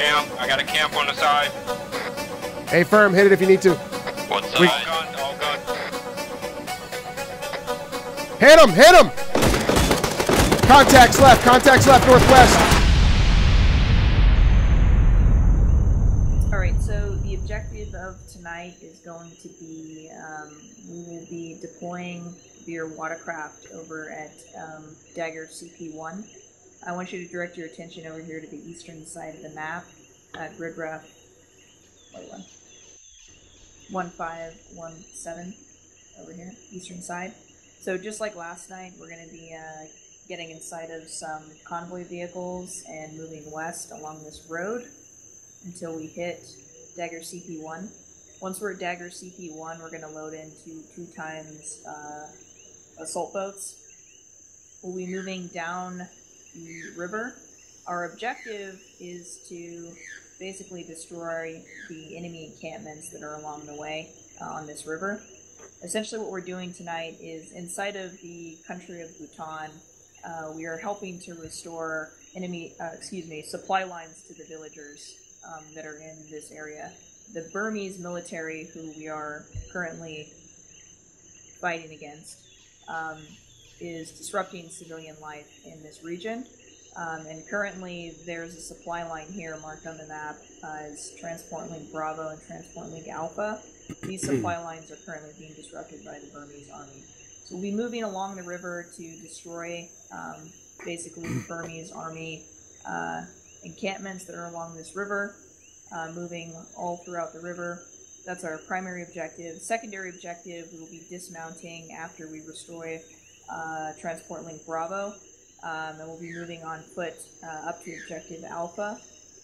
Camp. I got a camp on the side. Hey, firm, hit it if you need to. What side? We- All guns, all guns. Hit him, hit him! Contacts left, contacts left, northwest. All right, so the objective of tonight is going to be um, we will be deploying your watercraft over at um, Dagger CP1. I want you to direct your attention over here to the eastern side of the map, uh, grid ref. Wait, one. 1517 over here, eastern side. So just like last night, we're going to be uh, getting inside of some convoy vehicles and moving west along this road until we hit Dagger CP1. Once we're at Dagger CP1, we're going to load into two times uh, assault boats. We'll be moving down the river. Our objective is to basically destroy the enemy encampments that are along the way uh, on this river. Essentially, what we're doing tonight is inside of the country of Bhutan, uh, we are helping to restore enemy, uh, excuse me, supply lines to the villagers um, that are in this area. The Burmese military, who we are currently fighting against, um, is disrupting civilian life in this region. Um, and currently, there's a supply line here marked on the map as Transport Link Bravo and Transport Link Alpha. These supply lines are currently being disrupted by the Burmese army. So we'll be moving along the river to destroy um, basically the Burmese army uh, encampments that are along this river, uh, moving all throughout the river. That's our primary objective. Secondary objective, we will be dismounting after we restore uh, Transport Link Bravo, um, and we'll be moving on foot uh, up to Objective Alpha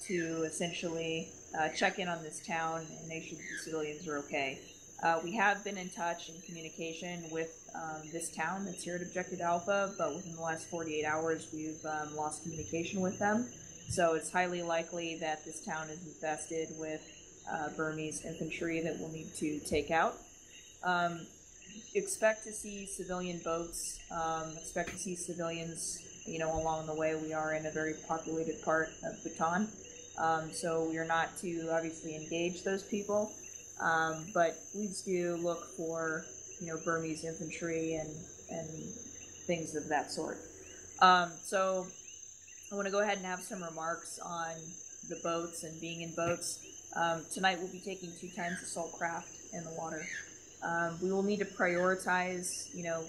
to essentially uh, check in on this town and make sure the civilians are okay. Uh, we have been in touch and communication with um, this town that's here at Objective Alpha, but within the last 48 hours, we've um, lost communication with them. So it's highly likely that this town is infested with uh, Burmese infantry that we'll need to take out. Um, expect to see civilian boats. Um, expect to see civilians, you know, along the way. We are in a very populated part of Bhutan, um, so we are not to obviously engage those people. Um, but please do look for, you know, Burmese infantry and and things of that sort. Um, so I want to go ahead and have some remarks on the boats and being in boats. Um, tonight we'll be taking two times assault craft in the water. Um, we will need to prioritize, you know,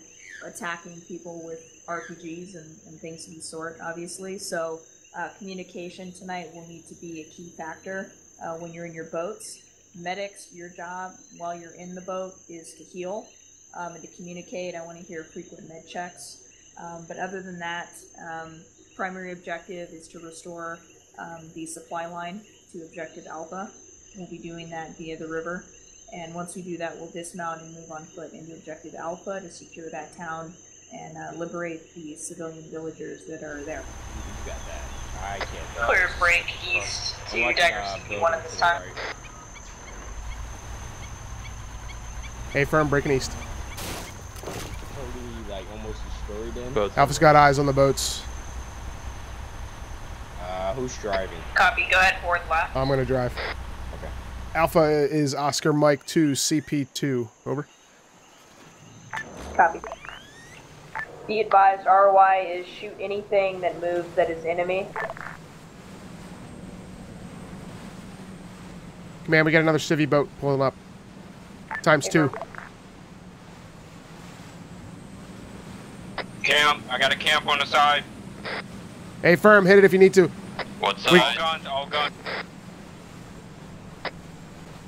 attacking people with RPGs and, and things of the sort, obviously. So uh, communication tonight will need to be a key factor uh, when you're in your boats. Medics, your job while you're in the boat is to heal um, and to communicate. I want to hear frequent med checks. Um, but other than that, um, primary objective is to restore um, the supply line to Objective Alpha. We'll be doing that via the river. And once we do that, we'll dismount and move on foot into Objective Alpha to secure that town and uh, liberate the civilian villagers that are there. You got that. I can't. tell. Clear break east to like, Dagger uh, CP1 building at this time. right. A firm, breaking east. Totally, like, almost destroyed them. Both. Alpha's got eyes on the boats. Uh, who's driving? Copy. Go ahead, forward left. I'm gonna drive. Okay. Alpha is Oscar Mike 2, CP2. Over. Copy. Be advised, ROI is shoot anything that moves that is enemy. Man, we got another civvy boat pulling up. Times two. Camp. I got a camp on the side. Hey, firm, hit it if you need to. What side? We- All guns, all guns.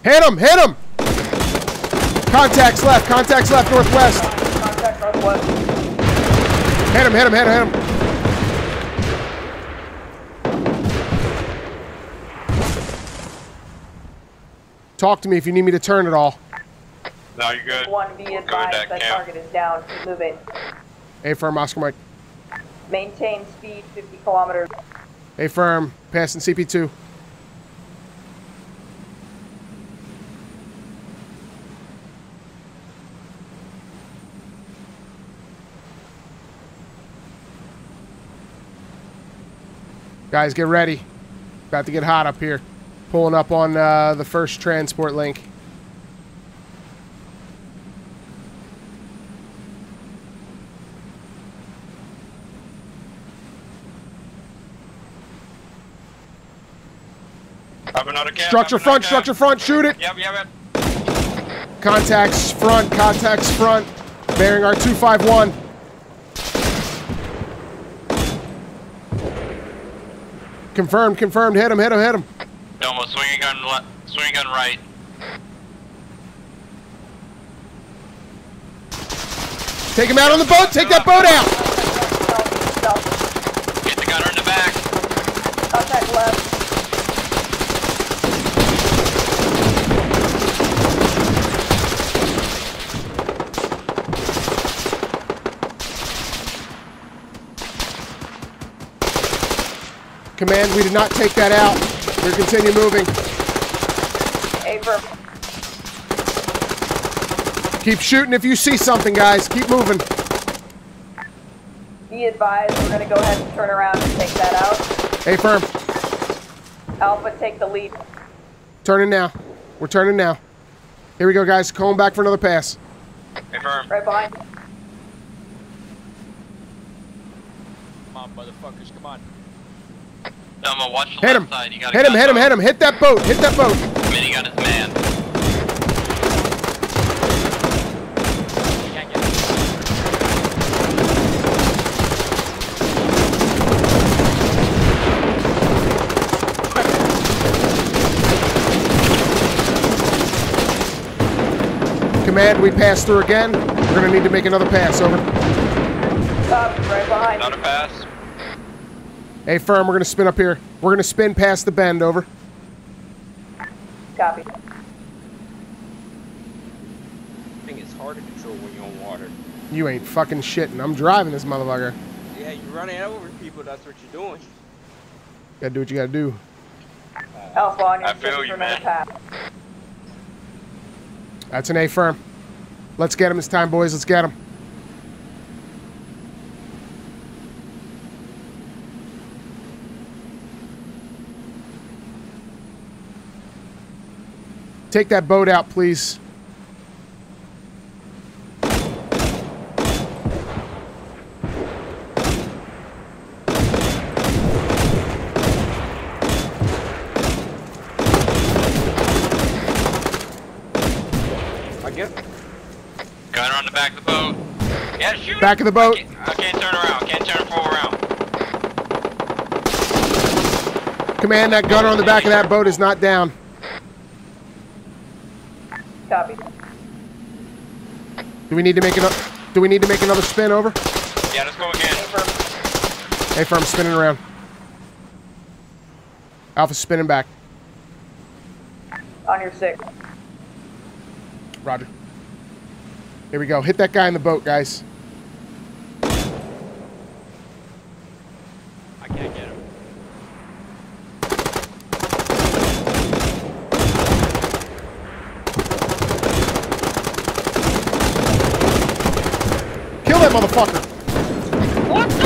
Hit him, hit him! Contacts left, contacts left, northwest. Contact northwest. Hit him, hit him, hit him, hit him. Talk to me if you need me to turn at all. No, you're good. One, be We're good advised that camp. target is down. Keep moving. A firm, Oscar Mike. Maintain speed 50 kilometers. A firm, passing CP2. Guys, get ready. About to get hot up here. Pulling up on uh, the first transport link. Have another camp. Structure front, structure front, shoot it. Yep, yep, yep. Contacts front, contacts front. Bearing our 251. Confirmed, confirmed. Hit him, hit him, hit him. Elmo, swinging gun left, swinging gun right. Take him out on the boat. Take that boat out. Command, we did not take that out. We're continue moving. Affirm. Keep shooting if you see something, guys. Keep moving. Be advised, we're gonna go ahead and turn around and take that out. Hey, firm. Alpha, take the lead. Turning now. We're turning now. Here we go, guys. Going back for another pass. Confirm. Right behind. Come on, motherfuckers, come on. Elmo, watch the Hit left him. side. You got a Hit him, hit him, hit him. Hit that boat. Hit that boat. Minigun is manned. We can't get it. Command, we pass through again. We're going to need to make another pass. Over. Copy, right behind. Not a pass. Hey, firm, we're going to spin up here. We're going to spin past the bend. Over. Copy. I think it's hard to control when you're on water. You ain't fucking shitting. I'm driving this motherfucker. Yeah, you're running over people, that's what you're doing. Gotta do what you gotta do. Alpha on your I feel you, man. That's an A firm. Let's get him this time, boys. Let's get him. Take that boat out, please. I guess. Gunner on the back of the boat. Yeah, shoot. Back of the boat. I can't, I can't turn around. Can't turn full around. Command, that gunner on the back of that boat is not down. Copy. Do we need to make another? Do we need to make another spin over? Yeah, let's go again. Affirm. A firm spinning around. Alpha spinning back. On your six. Roger. Here we go. Hit that guy in the boat, guys. I can't get him. Kill that motherfucker. What the?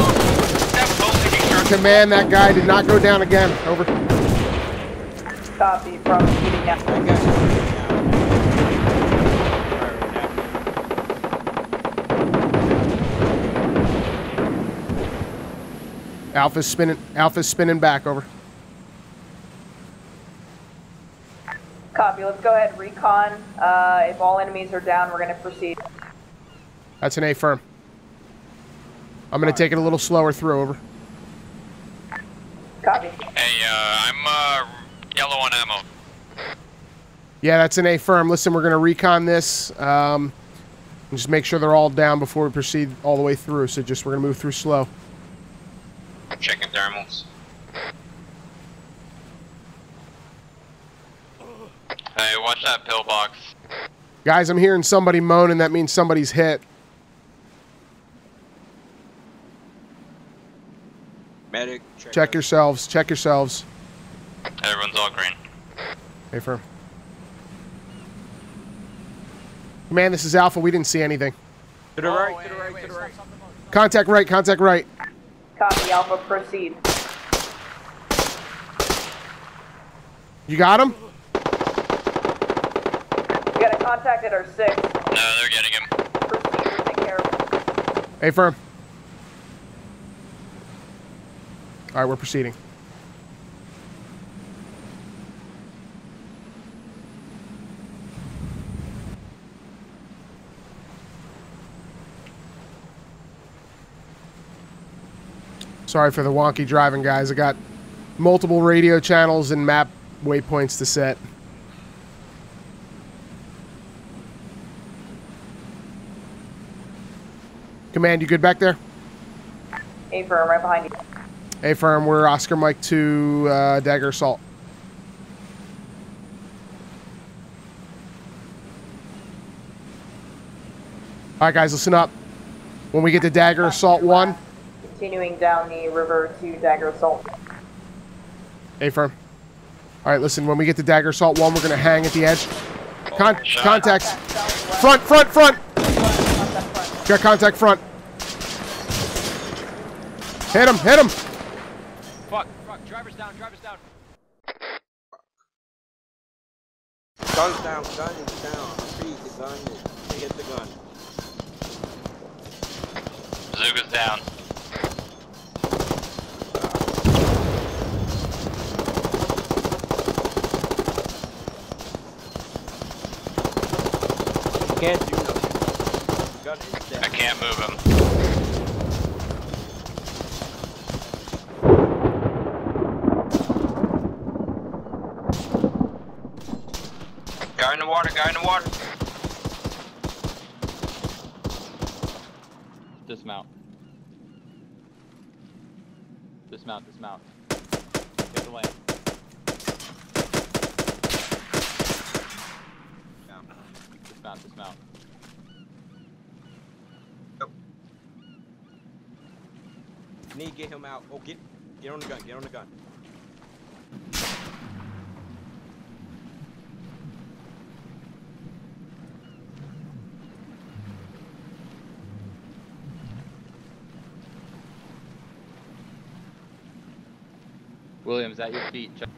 That boat taking structure. Command, that guy did not go down again. Over. Copy from shooting got. Alpha's spinning. Alpha's spinning back. Over. Copy. Let's go ahead recon. Uh, if all enemies are down, we're gonna proceed. That's an A firm. I'm gonna take it a little slower through. Over. Copy. Hey, uh, I'm uh, yellow on ammo. Yeah, that's an A firm. Listen, we're gonna recon this. Um, and just make sure they're all down before we proceed all the way through. So just we're gonna move through slow. I'm checking thermals. Hey, watch that pillbox. Guys, I'm hearing somebody moaning. That means somebody's hit. Medic, Check us. yourselves. Check yourselves. Everyone's all green. A firm. Man, this is Alpha. We didn't see anything. To the right, oh, to the right, to the right. Contact right. Contact right. Copy. Alpha. Proceed. You got him? We got a contact at our six. No, they're getting him. Proceed take care of him. A firm. All right, we're proceeding. Sorry for the wonky driving, guys. I got multiple radio channels and map waypoints to set. Command, you good back there? A firm right behind you. A firm, we're Oscar Mike 2, uh, Dagger Assault. All right, guys, listen up. When we get to Dagger Assault 1, Continuing down the river to Dagger Assault. A firm. All right, listen, when we get to Dagger Assault 1, we're going to hang at the edge. Con- contacts. Front, front, front. Front. Got contact front. Hit him, hit him. Fuck, fuck, driver's down, driver's down. Gun's down, gun is down. Repeat, the gun is, hit the gun. Bazooka's down. Can't do nothing. Gun is I can't move him. Guy in the water, guy in the water. Dismount. Dismount, dismount. Get the land. Dismount, dismount. Need to get him out. Oh, get, get on the gun, get on the gun. Williams, at your feet. Check.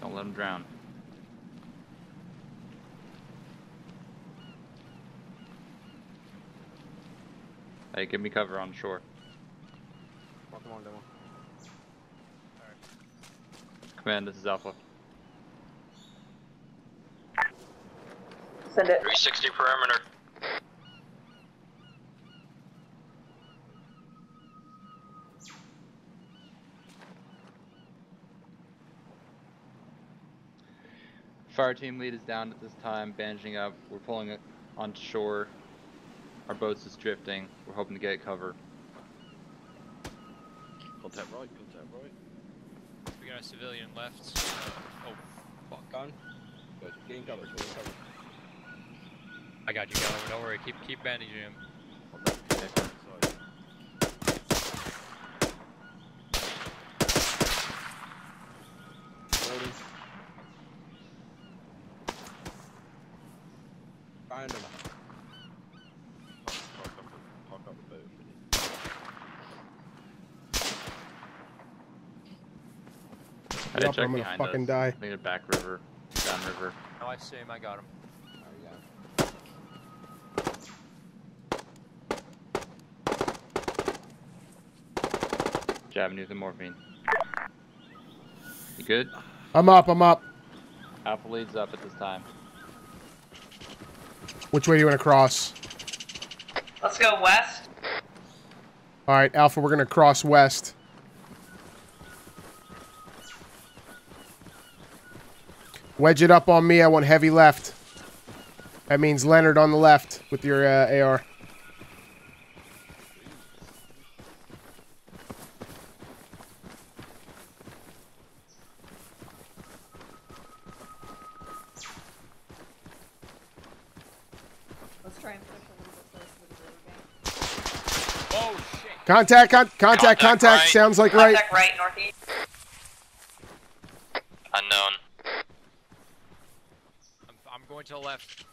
Don't let him drown. Hey, give me cover on shore. Come on, come on. Command, this is Alpha. Send it. 360 perimeter. Fire team lead is down at this time, bandaging up. We're pulling it onto shore. Our boat's just drifting. We're hoping to get cover. Contact right, contact right. We got a civilian left. Oh, fuck. Gun. Good. Getting cover, getting cover. I got you, Gallagher. Don't worry. Keep keep bandaging him. Find him. I Yup, check I'm gonna behind fucking us. die. I think a back river, down river. No, I see him. I got him. There we go. Jab me the morphine. You good? I'm up, I'm up. Alpha leads up at this time. Which way do you want to cross? Let's go west. All right, Alpha, we're going to cross west. Wedge it up on me. I want heavy left. That means Leonard on the left with your uh, AR. Contact, con contact, contact, contact. Right. Sounds like right. Contact right, northeast. Unknown. I'm, I'm going to the left.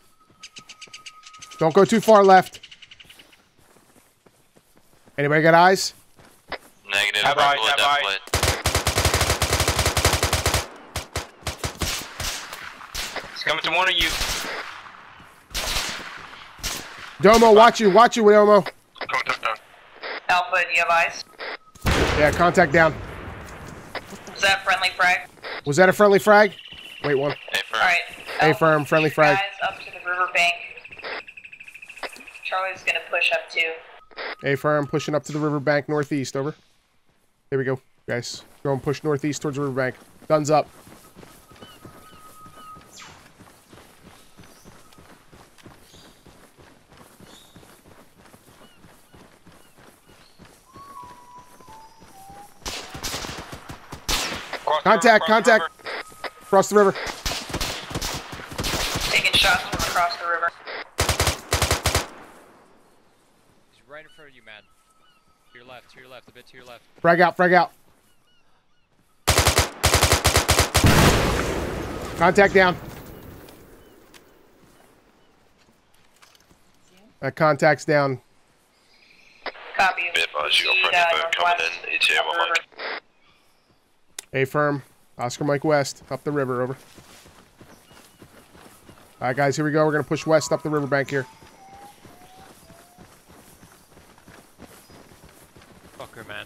Don't go too far left. Anybody got eyes? Negative. Have eyes, have eyes. He's coming to one of you. Domo, watch you, watch you, Domo. Contact down. Alpha, do you have eyes? Yeah, contact down. Is that friendly frag? Was that a friendly frag? Wait, one. Hey, firm. Alright. A firm, friendly frag. Guys up to the riverbank. Charlie's gonna push up too. A firm pushing up to the riverbank northeast. Over. There we go, guys. Go and push northeast towards the riverbank. Guns up. Cross contact, contact. Across the river. Taking shots from across the river. He's right in front of you, man. To your left, to your left, a bit to your left. Frag out, frag out. Contact down. That contact's down. Copy. Be advised, you got boat coming in. ETA 100. A firm. Oscar Mike West. Up the river, over. Alright guys, here we go. We're gonna push west up the riverbank here. Fucker, man.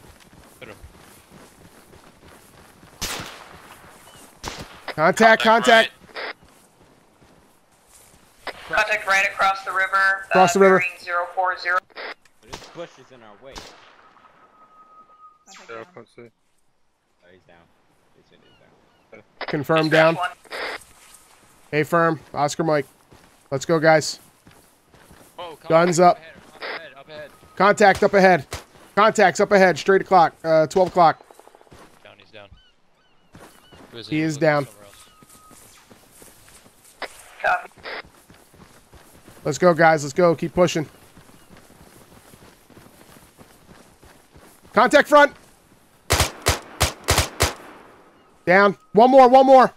Hit him. Contact, contact. Contact right across the river. Across uh, the river. bearing 040. But this bush is in our way. Contact Yeah, I down. can't see. Oh, he's down. He's in, he's down. Confirm down. one. A firm. Oscar Mike. Let's go, guys. Oh, Guns up. Up ahead, up ahead. Contact up ahead. Contacts up ahead. Straight o'clock. Uh, 12 o'clock. Down, he's down. Who is He is down. Copy. Let's go, guys. Let's go. Keep pushing. Contact front. Down. One more. One more. Down.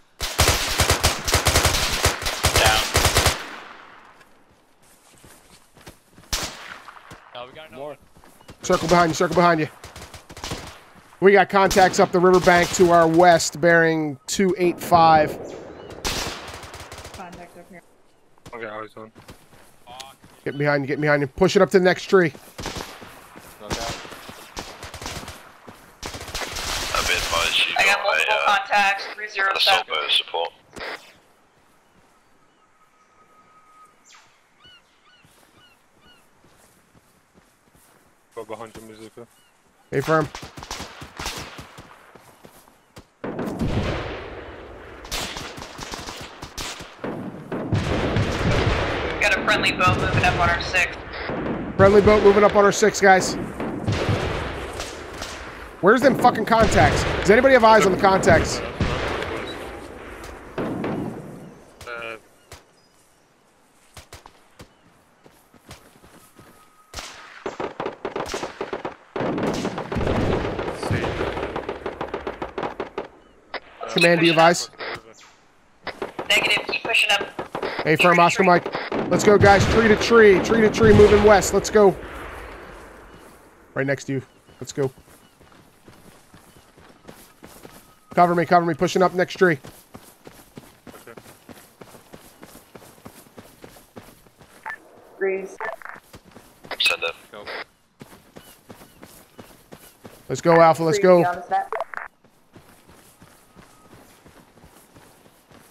Oh, we got another More. Circle behind you. Circle behind you. We got contacts up the riverbank to our west, bearing 285. Contact up here. I'll get eyes on. Fuck. Get behind you. Get behind you. Push it up to the next tree. Look out. I'll be advised, you I got got multiple a, uh, contacts. An 307. assault boat support. Go behind you, Mizuka. Hey, firm. Got a friendly boat moving up on our six. Friendly boat moving up on our six, guys. Where's them fucking contacts? Does anybody have eyes on the contacts? Uh, Command, do you have eyes? Negative. Keep pushing up. Hey, firm, Oscar Mike. Let's go, guys. Tree to tree. Tree to tree. Moving west. Let's go. Right next to you. Let's go. Cover me. Cover me. Pushing up next tree. Breeze. Send it. Go. Let's go, Alpha. Let's go.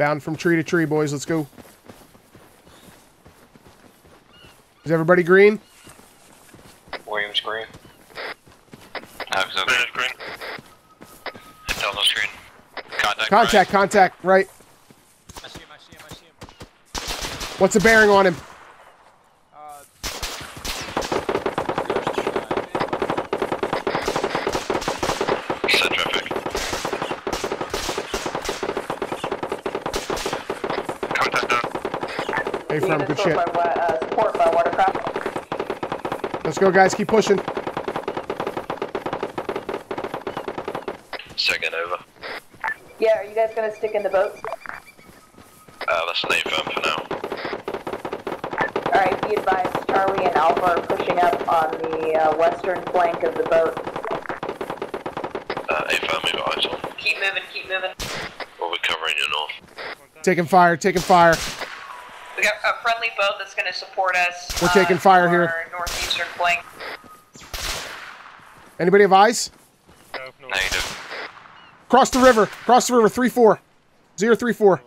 Bound from tree to tree, boys. Let's go. Is everybody green? Williams Green. i've so green. Delta screen. Contact. Contact, contact. Right. I see him, I see him, I see him. What's the bearing on him? Uh, Right. Set traffic. Contact down. Hey, firm. Good shit. uh, support by watercraft. Let's go, guys. Keep pushing. Second over. Yeah, are you guys gonna stick in the boat? Uh, that's an A firm for now. Alright, be advised, Charlie and Alpha are pushing up on the uh, western flank of the boat. Uh, A firm, we got eyes on. Keep moving, keep moving. Well, we're covering you north. Taking fire, taking fire. We got a friendly boat that's going to support us. We're taking fire here. Our northeastern flank. Anybody have eyes? Negative. Cross the river. Cross the river. 3 4. 0 3 4.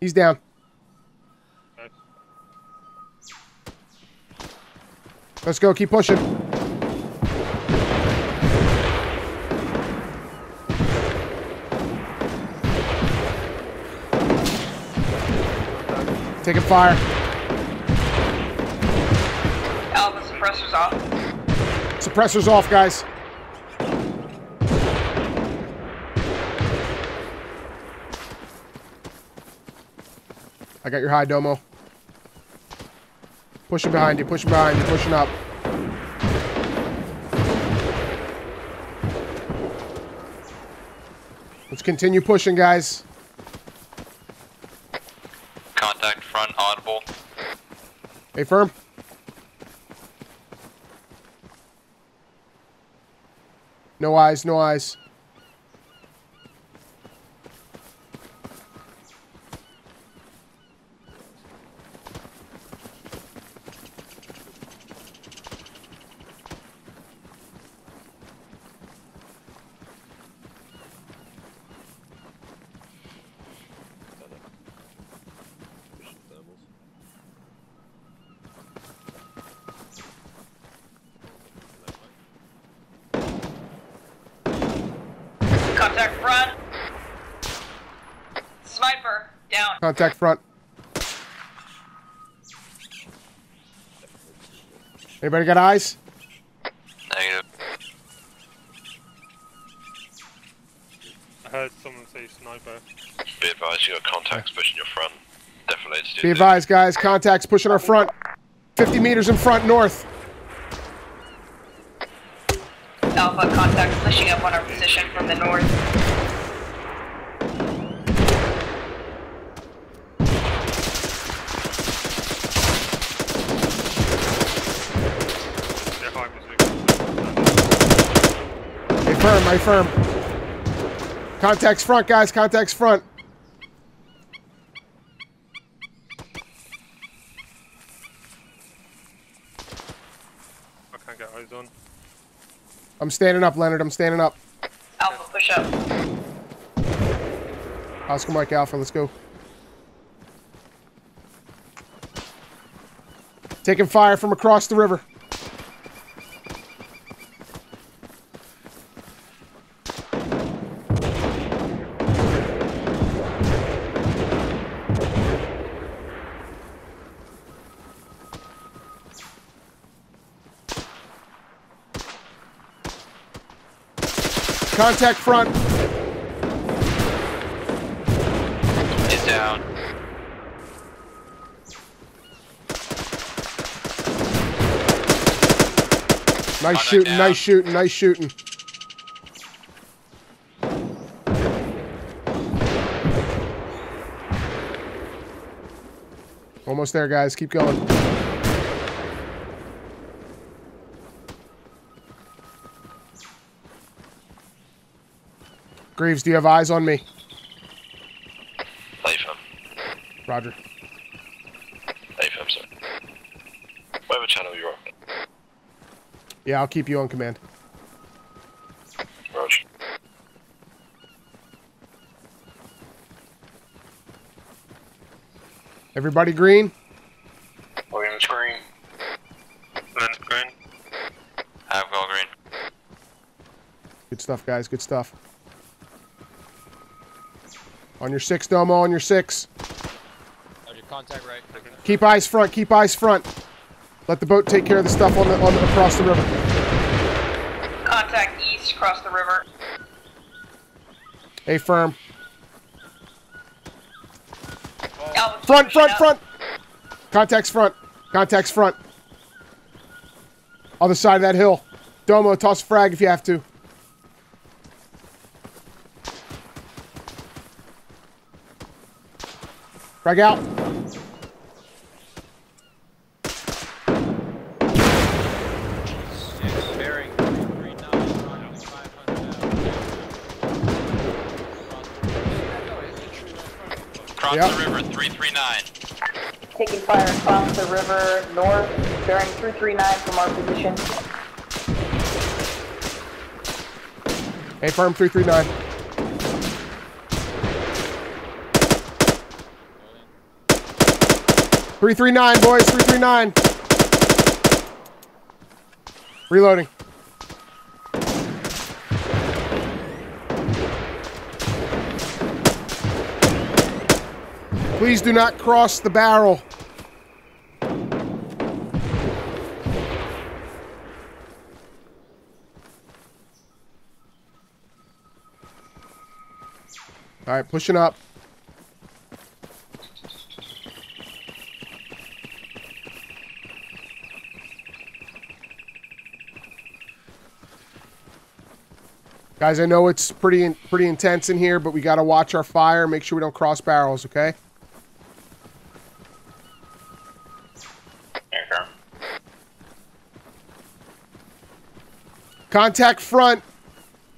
He's down. Let's go. Keep pushing. Taking fire. Alpha suppressors off. Suppressors off, guys. I got your high domo. Pushing behind you, pushing behind you, pushing up. Let's continue pushing, guys. Contact front audible. Hey, firm. No eyes, no eyes. Contact front. Sniper down. Contact front. Anybody got eyes? Negative. I heard someone say sniper. Be advised, you got contacts pushing your front. Definitely Be advised, guys. Contacts pushing our front. 50 meters in front, north. Alpha contact pushing up on our position from the north. They're high position. Hey, firm, firm. Contacts front, guys. Contacts front. I can't get eyes on. I'm standing up, Leonard. I'm standing up. Alpha push up. Oscar Mike Alpha, let's go. Taking fire from across the river. Contact front. He's down. Nice shooting, down. nice shooting, nice shooting. Almost there, guys. Keep going. Greaves, do you have eyes on me? Latham. Roger. Latham, sir. Whatever channel you're on. Yeah, I'll keep you on command. Roger. Everybody green? Oh, Williams Green. Lens green. I have go green. Good stuff, guys. Good stuff. On your six, Domo. On your six. Roger, contact right. Keep eyes front. Keep eyes front. Let the boat take care of the stuff on the, on the across the river. Contact east across the river. A firm. Alpha Front, front, front. Contacts front. Contacts front. Other side of that hill. Domo, toss a frag if you have to. Frag out. Bearing 39, approximately 500 out. Cross Yep. the river, 339. Taking fire across the river north, bearing 339 from our position. A firm 339. Three three nine, boys. Three three nine. Reloading. Please do not cross the barrel. All right, pushing up. Guys, I know it's pretty in, pretty intense in here, but we got to watch our fire. Make sure we don't cross barrels, okay? Contact front.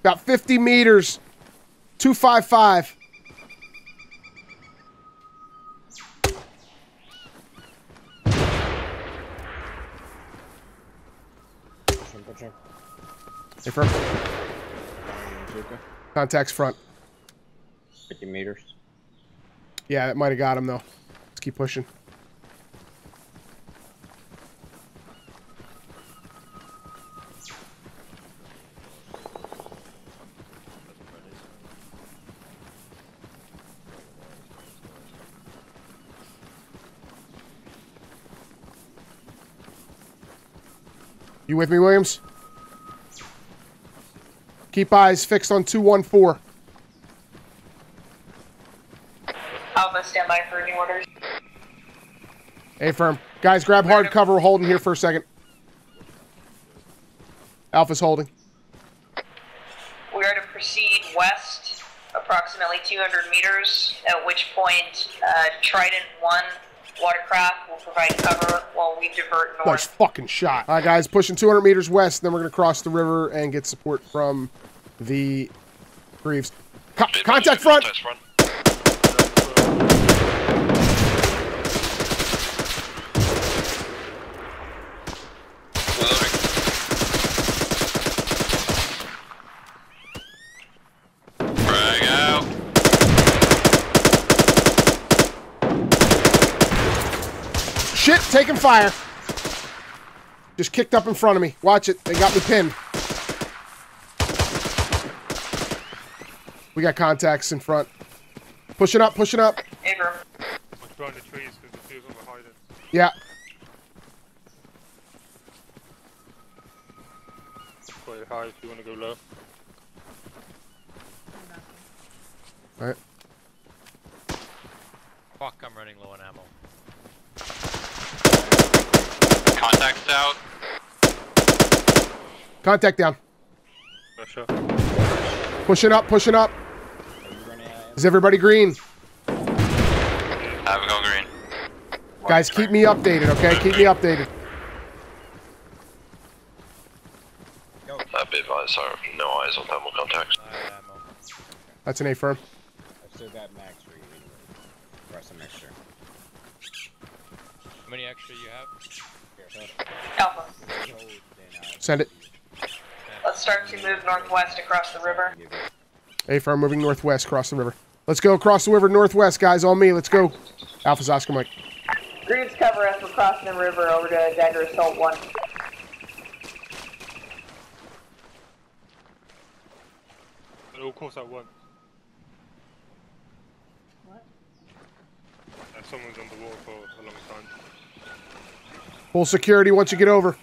Got 50 meters. 255. Hey, firm. Contacts front. 50 meters. Yeah, that might have got him, though. Let's keep pushing. You with me, Williams? Keep eyes fixed on 214. Alpha, stand by for new orders. A firm. Guys, grab hard cover. We're holding here for a second. Alpha's holding. We are to proceed west approximately 200 meters, at which point uh, Trident 1 watercraft will provide cover while we divert north. Nice fucking shot. All right, guys, pushing 200 meters west. Then we're going to cross the river and get support from the Greaves. Co- contact front. Shit, taking fire. Just kicked up in front of me. Watch it. They got me pinned. We got contacts in front. Pushing up, pushing up. Abram. I'm behind the trees because the two of them are hiding. Yeah. Quite high if you want to go low. All right. Fuck, I'm running low on ammo. Contacts out. Contact down. Pressure. Pushing up, pushing up. Is everybody green? Have a go green. Guys, keep me updated, okay? Keep me updated. Uh, be advised, sir. No eyes on thermal contacts. That's an A firm. I still got max for you. Or some extra. How many extra you have? Alpha. Send it. Let's start to move northwest across the river. A firm moving northwest, across the river. Let's go across the river northwest, guys. On me. Let's go. Alpha's Oscar Mike. Greaves cover us. We're crossing the river over to Dagger Assault 1. They all course at once. What? And someone's on the wall for a long time. Full security once you get over.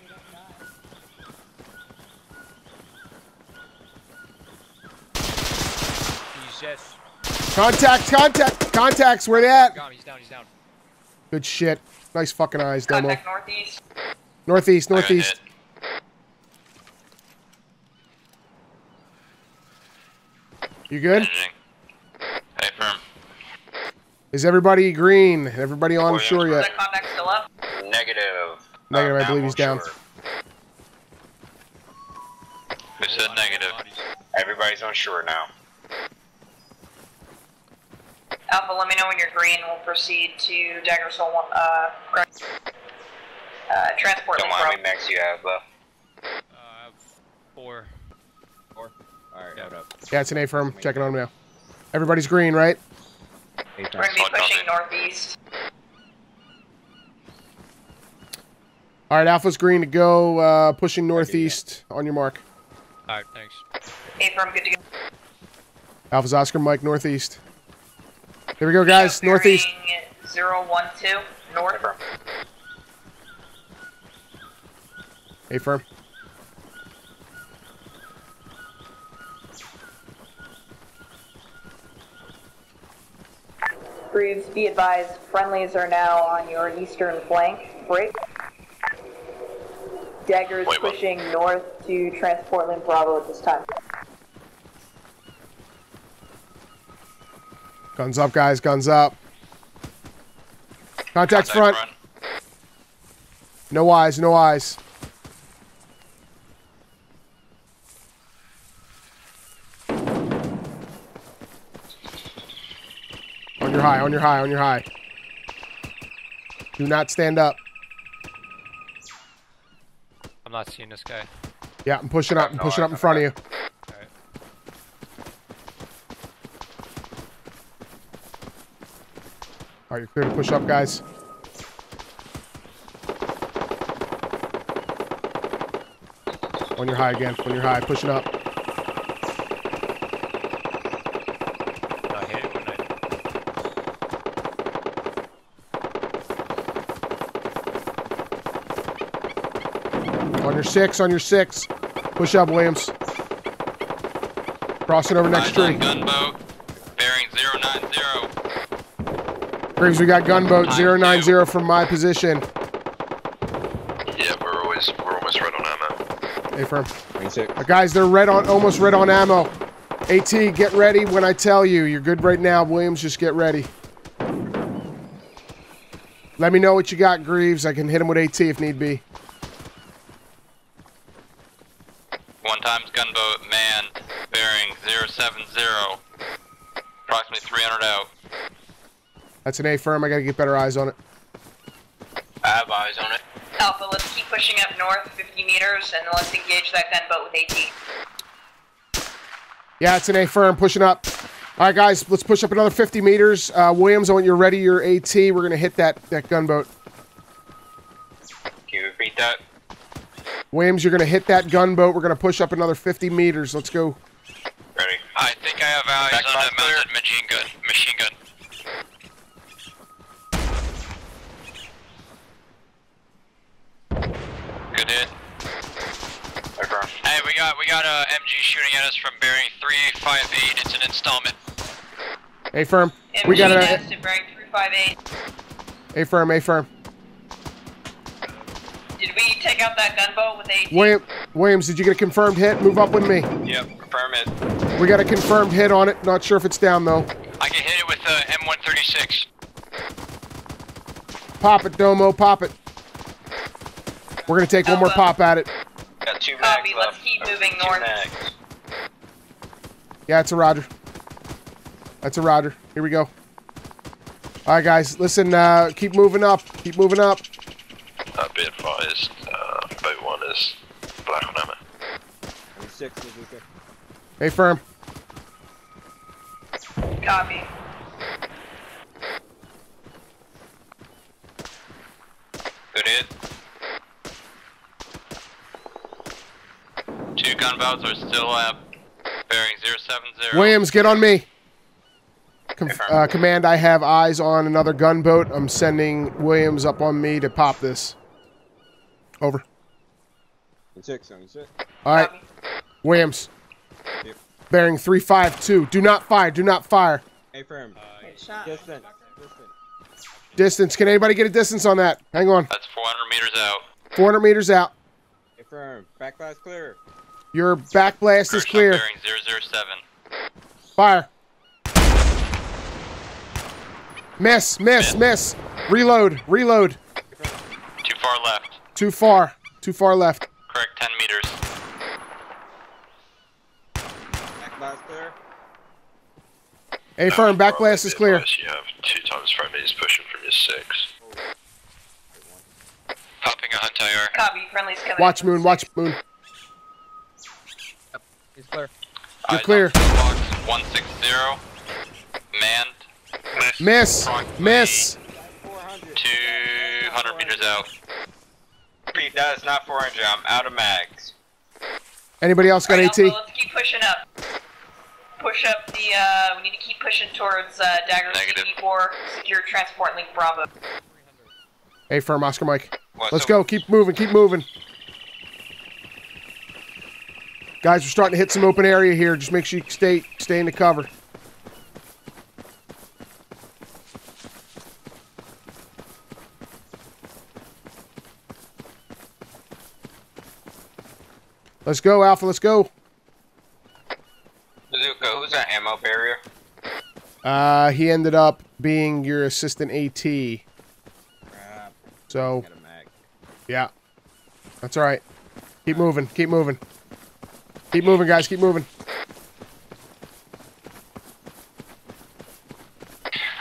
Contact, contact, contacts. Where they at? Got him, he's down, he's down. Good shit. Nice fucking eyes, Domo. Contact northeast. Northeast, northeast. You good? Hey, firm. Is everybody green? Everybody on shore Is yet? that contact still up? Negative. Negative, Uh, I believe he's down. shore. Who said negative? Everybody's on shore now. Alpha, let me know when you're green. We'll proceed to Dagger Soul 1, uh, uh, transport Don't mind route. me, Max. You have uh, Uh, four. four. All right, hold up. Yeah, it's an A firm. Checking on him now. Everybody's green, right? Hey, We're gonna be pushing northeast. All right, Alpha's green to go. Uh, pushing northeast on your mark. Alright, thanks. A firm, good to go. Alpha's Oscar Mike northeast. Here we go, guys. Bearing Northeast. 012, north. A firm. Greaves, be advised, friendlies are now on your eastern flank. Break. Daggers Wait, pushing north to transport link Bravo at this time. Guns up, guys. Guns up. Contacts front. No eyes. No eyes. On your high. On your high. On your high. Do not stand up. I'm not seeing this guy. Yeah, I'm pushing up. I'm No pushing up in front of you. Alright. All right, you're clear to push up, guys. On your high again. On your high. Pushing up. I hit it when I. On your six. On your six. Push up, Williams. Crossing over next Eyes tree. gunboat. Bearing 090. Graves, we got gunboat Time 090 from my position. Yeah, we're always we're almost right on ammo. Hey, firm. 26. Uh, guys, they're red on, almost red on ammo. AT, get ready when I tell you. You're good right now. Williams, just get ready. Let me know what you got, Greaves. I can hit him with AT if need be. One times gunboat manned. Bearing 070. Approximately 300 out. That's an A firm. I got to get better eyes on it. I have eyes on it. Alpha, let's keep pushing up north 50 meters and let's engage that gunboat with AT. Yeah, it's an A firm. Pushing up. All right, guys, let's push up another 50 meters. Uh, Williams, I want you ready. Your AT. We're going to hit that, that gunboat. Can you repeat that? Williams, you're going to hit that gunboat. We're going to push up another 50 meters. Let's go. Ready. I think I have eyes Back on box a mounted machine gun. Machine gun. Good hit. Affirm. Hey, we got we got a MG shooting at us from bearing 358. It's an installment. A firm. We got MG a nest at bearing 358. A firm. A firm. Did we take out that gunboat with AT? William, Williams, did you get a confirmed hit? Move up with me. Yep. Confirm it. We got a confirmed hit on it. Not sure if it's down though. I can hit it with uh, M136. Pop it, Domo. Pop it. We're gonna take one more pop at it. Got two Copy, mags let's left. keep moving north. mags. Yeah, it's a Roger. That's a Roger. Here we go. All right, guys. Listen. Uh, keep moving up. Keep moving up. Uh, be advised, uh, boat one is black on ammo. 26. Bazooka. Hey, firm. Copy. Good hit. Two gunboats are still at bearing 070. Williams, get on me. Com- uh, command, I have eyes on another gunboat. I'm sending Williams up on me to pop this. Over. 26. 26. All right, Williams. Yep. Bearing 352. Do not fire. Do not fire. Hey, firm. Good. Distance. Distance. Distance. Can anybody get a distance on that? Hang on. That's 400 meters out. 400 meters out. Hey, firm. Back blast clear. Your back blast is clear. Bearing 007. Fire. Miss, miss, miss. Reload, reload. Too far left. Too far. Too far left. Correct 10 meters. Back blast clear. A firm, back blast is clear. You have two times friendlies pushing from your six. Popping a hunt IR. Copy. Friendly's coming. Watch moon, watch moon. He's clear. You're Eyes clear. on 160. Manned. Miss, Approximately miss. 200 meters out. Repeat, that is not 400. I'm out of mags. Anybody else got Alright, AT? Alpha, let's keep pushing up. Push up the, uh, we need to keep pushing towards, uh, Dagger Negative. CP4, secure transport link Bravo. A firm, Oscar Mike. What, Let's so- go. Keep moving. Keep moving. Guys, we're starting to hit some open area here. Just make sure you stay stay in the cover. Let's go, Alpha. Let's go. Bazooka, who's that ammo barrier? Uh, he ended up being your assistant AT. Crap. So, Got a mag. yeah. That's all right. Keep moving. Keep moving. Keep moving, guys. Keep moving.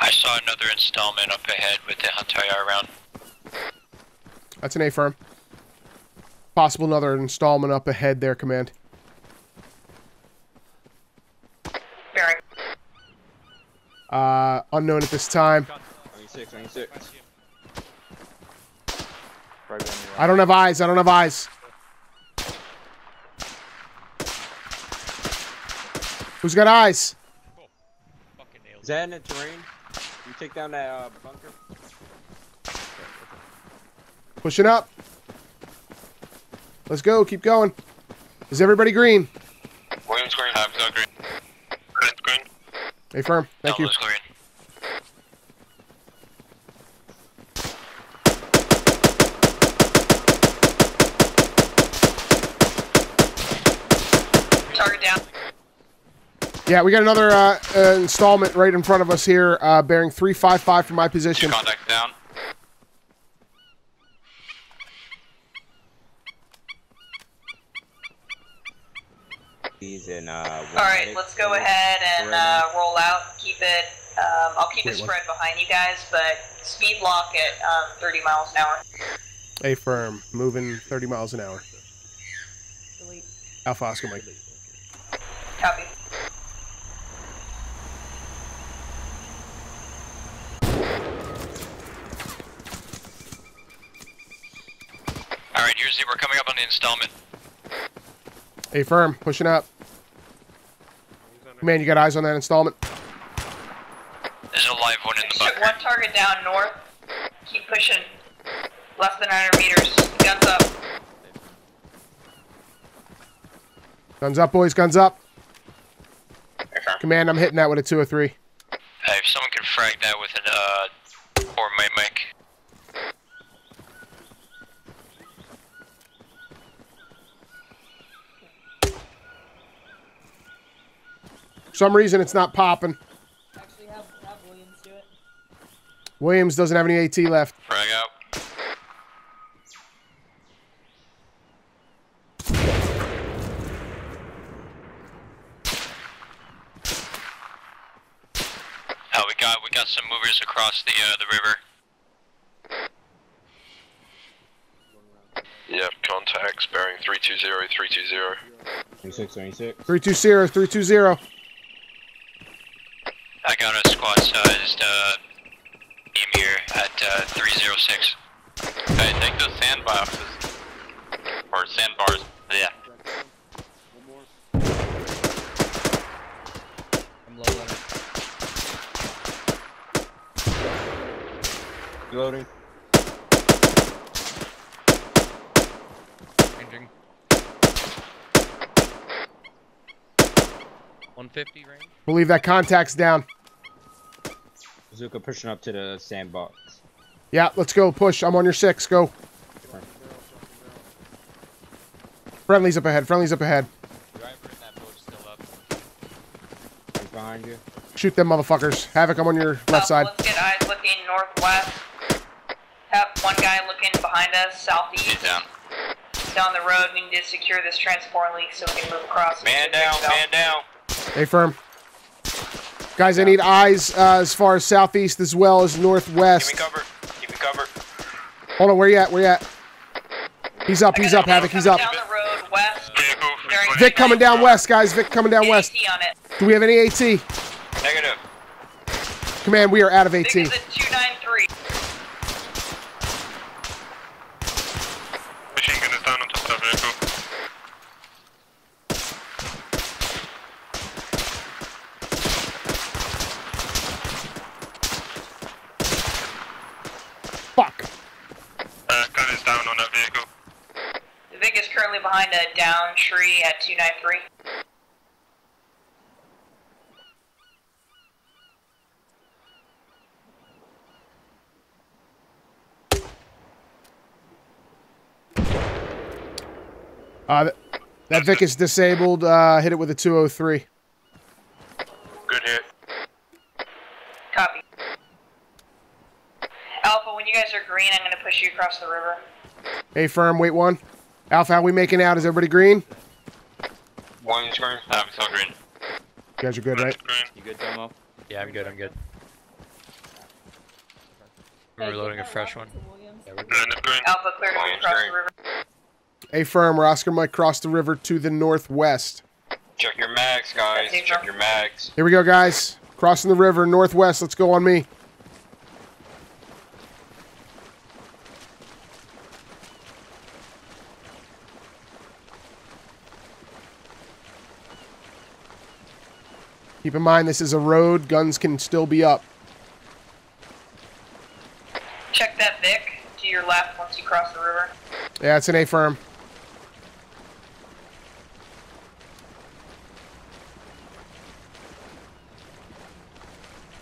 I saw another installment up ahead with the hunt IR round. That's an A firm. Possible another installment up ahead there, command. Bearing. Uh, unknown at this time. 26, 26. Right behind you. I don't have eyes. I don't have eyes. Who's got eyes? Fucking nailed Is that in the terrain? You take down that uh, bunker? Pushing up. Let's go. Keep going. Is everybody green? Williams green. Habs green. Green. Green. A firm. Thank you. Green. Target down. Yeah, we got another uh, uh, installment right in front of us here, uh, bearing 355 from my position. Contact down. He's in, uh, Alright, let's go ahead and uh, roll out. Keep it. Um, I'll keep it Wait, what? spread behind you guys, but speed lock at um, 30 miles an hour. A firm. Moving 30 miles an hour. Delete. Alpha Oscar Mike. Copy. Alright, here's the, we're coming up on the installment. A firm. Pushing up. Man, you got eyes on that installment? There's a live one in the Took bunker. one target down north. Keep pushing. Less than 900 meters. Guns up. Guns up, boys. Guns up. Command, I'm hitting that with a 2 or 3. Hey, if someone can frag that with an, uh, or my mic. For some reason, it's not popping. Actually, have, have Williams do it. Williams doesn't have any AT left. Frag out. Oh, we got we got some movers across the uh, the river. Yep, contacts bearing 320, 320. 26, 26. 320, 320. I got a sized uh, team here at uh, 306. Hey, take those sandboxes. Or sandbars. Yeah. I'm low on it. Loading. Ranging. 150 range. Believe that contact's down. Bazooka pushing up to the sandbox. Yeah, let's go. Push. I'm on your 6. Go. Friendly's up ahead. Friendly's up ahead. Driver in that boat still up. He's behind you. Shoot them motherfuckers. Havoc, I'm on your left Uh, side. Let's get eyes looking northwest. Have one guy looking behind us, southeast. He's down. Down the road, we need to secure this transport link so we can move across. Man down, man down. A firm. Guys, I need eyes uh, as far as southeast as well as northwest. Keep me covered. Keep me covered. Hold on, where you at? Where you at? He's up, he's up, Havoc, he's up. Road west. Vehicle. During Vic coming down west, guys. Vic coming down west. AT on it. Do we have any AT? Negative. Command, we are out of AT. Vic is at 293. Machine gun is down on top of the vehicle. Fuck. Uh, gun is down on that vehicle. Vic is currently behind a down tree at 293. Uh, that Vic is disabled. Uh, hit it with a 203. Good hit. Copy. Alpha, when you guys are green, I'm gonna push you across the river. Hey, firm, wait one. Alpha, how we making out? Is everybody green? One screen. Uh, I'm still green. You guys are good, right? You good, Domo? Yeah, I'm good, I'm good. I'm reloading a fresh one. Nine is green. Alpha, clear to move Lions across green. the river. Hey, firm, we're Oscar Mike cross the river to the northwest. Check your mags, guys. Check your mags. Here we go, guys. Crossing the river northwest. Let's go on me. Keep in mind, this is a road. Guns can still be up. Check that Vic to your left once you cross the river. Yeah, it's an A firm.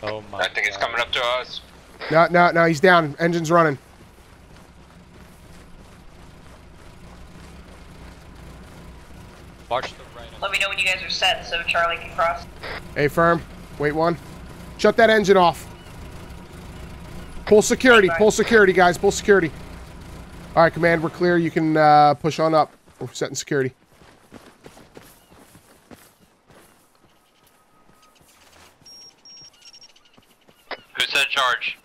Oh my I think it's coming up to us. No, no, no, he's down. Engine's running. Watch the right. Let me know when you guys are set so Charlie can cross. A firm. Wait one. Shut that engine off. Pull security. Pull security, guys. Pull security. All right, command. We're clear. You can uh, push on up. We're setting security. Who set charge?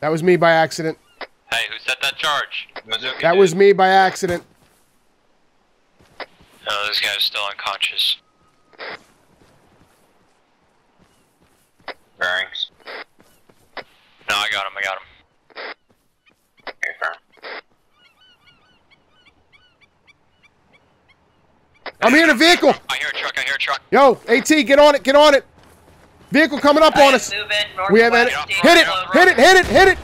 That was me by accident. Hey, who set that charge? Mizuki That did. was me by accident. No, this guy's still unconscious. bearings. No, I got him, I got him. Okay, firm. I'm here in a vehicle. I hear a truck, I hear a truck. Yo, AT, get on it. Get on it. Vehicle coming up on us. Move in We have it. Hit it. Hit it. Hit it. Hit it.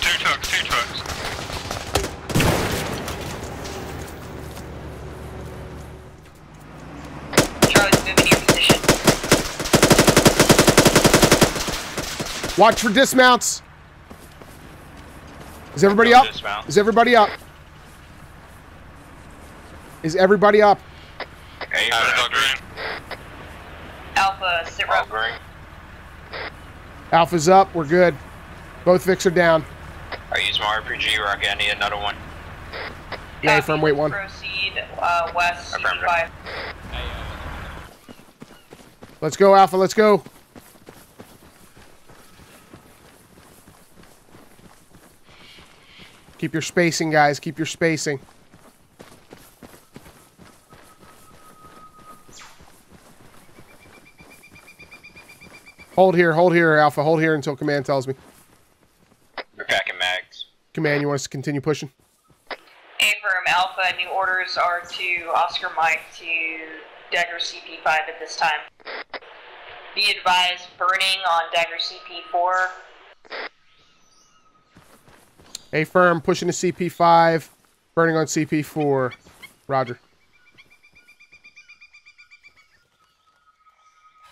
Two trucks, two trucks. Charlie's moving to your position. Watch for dismounts. Is everybody up? Dismount. Is everybody up? Is everybody up? Okay, I'm firm. still. Alpha, sit All rep. green. Alpha's up. We're good. Both Vics are down. I use my RPG rocket. I need another one. Yeah, Copy. firm. Wait one. Proceed uh, west, Affirmative. CP5. Let's go, Alpha. Let's go. Keep your spacing, guys. Keep your spacing. Hold here. Hold here, Alpha. Hold here until command tells me. We're packing mags. Command, you want us to continue pushing? A firm Alpha, new orders are to Oscar Mike to Dagger CP5 at this time. Be advised, burning on Dagger CP4. A firm pushing to CP5, burning on CP4. Roger.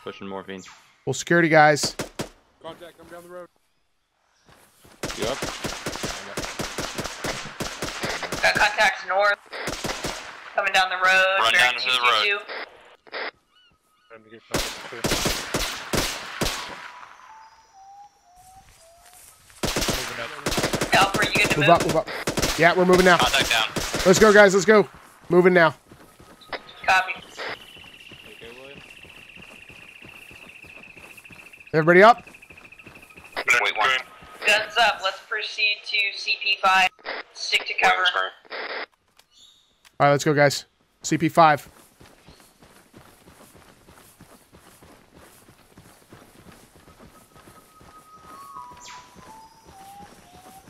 Pushing morphine. Well, security guys. Contact, come down the road. You up? Got contacts north. Coming down the road. Run down to the road. Time to get back up Moving up. Alpha, are you good to Move move? up, move up. Yeah, we're moving now. Contact down. Let's go, guys. Let's go. Moving now. Copy. Okay, William? Everybody up? Wait, one. Guns up. Let's proceed to CP5. Stick to cover. All right, let's go, guys. CP5.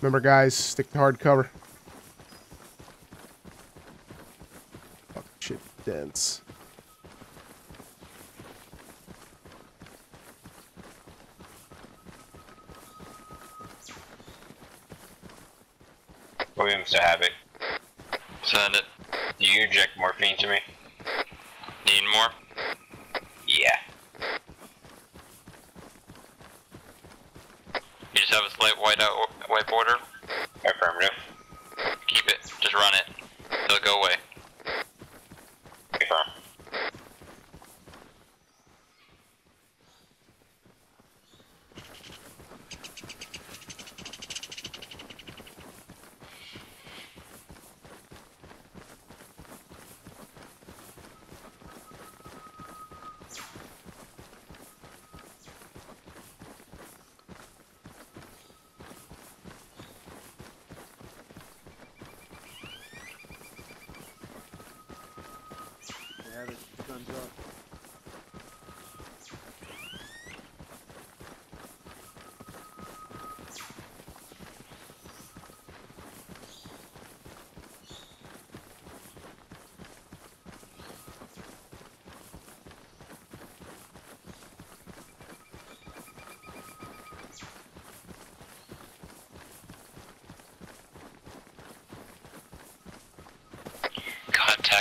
Remember, guys, stick to hard cover. Oh, shit, dense. Williams to Havoc. Send it. You inject morphine to me? Need more? 7th light white out white border? Affirmative. Keep it. Just run it. It'll go away.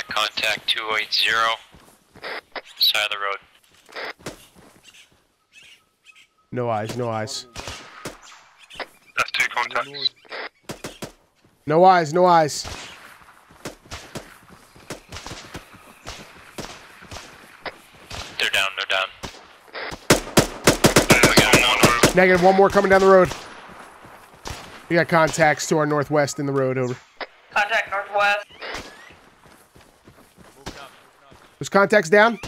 Contact, contact 280. Side of the road. No eyes, no eyes. That's two contacts. No eyes, no eyes. They're down, they're down. There's one more on the road. Negative, one more coming down the road. We got contacts to our northwest in the road, over. Contact northwest. Those contacts down?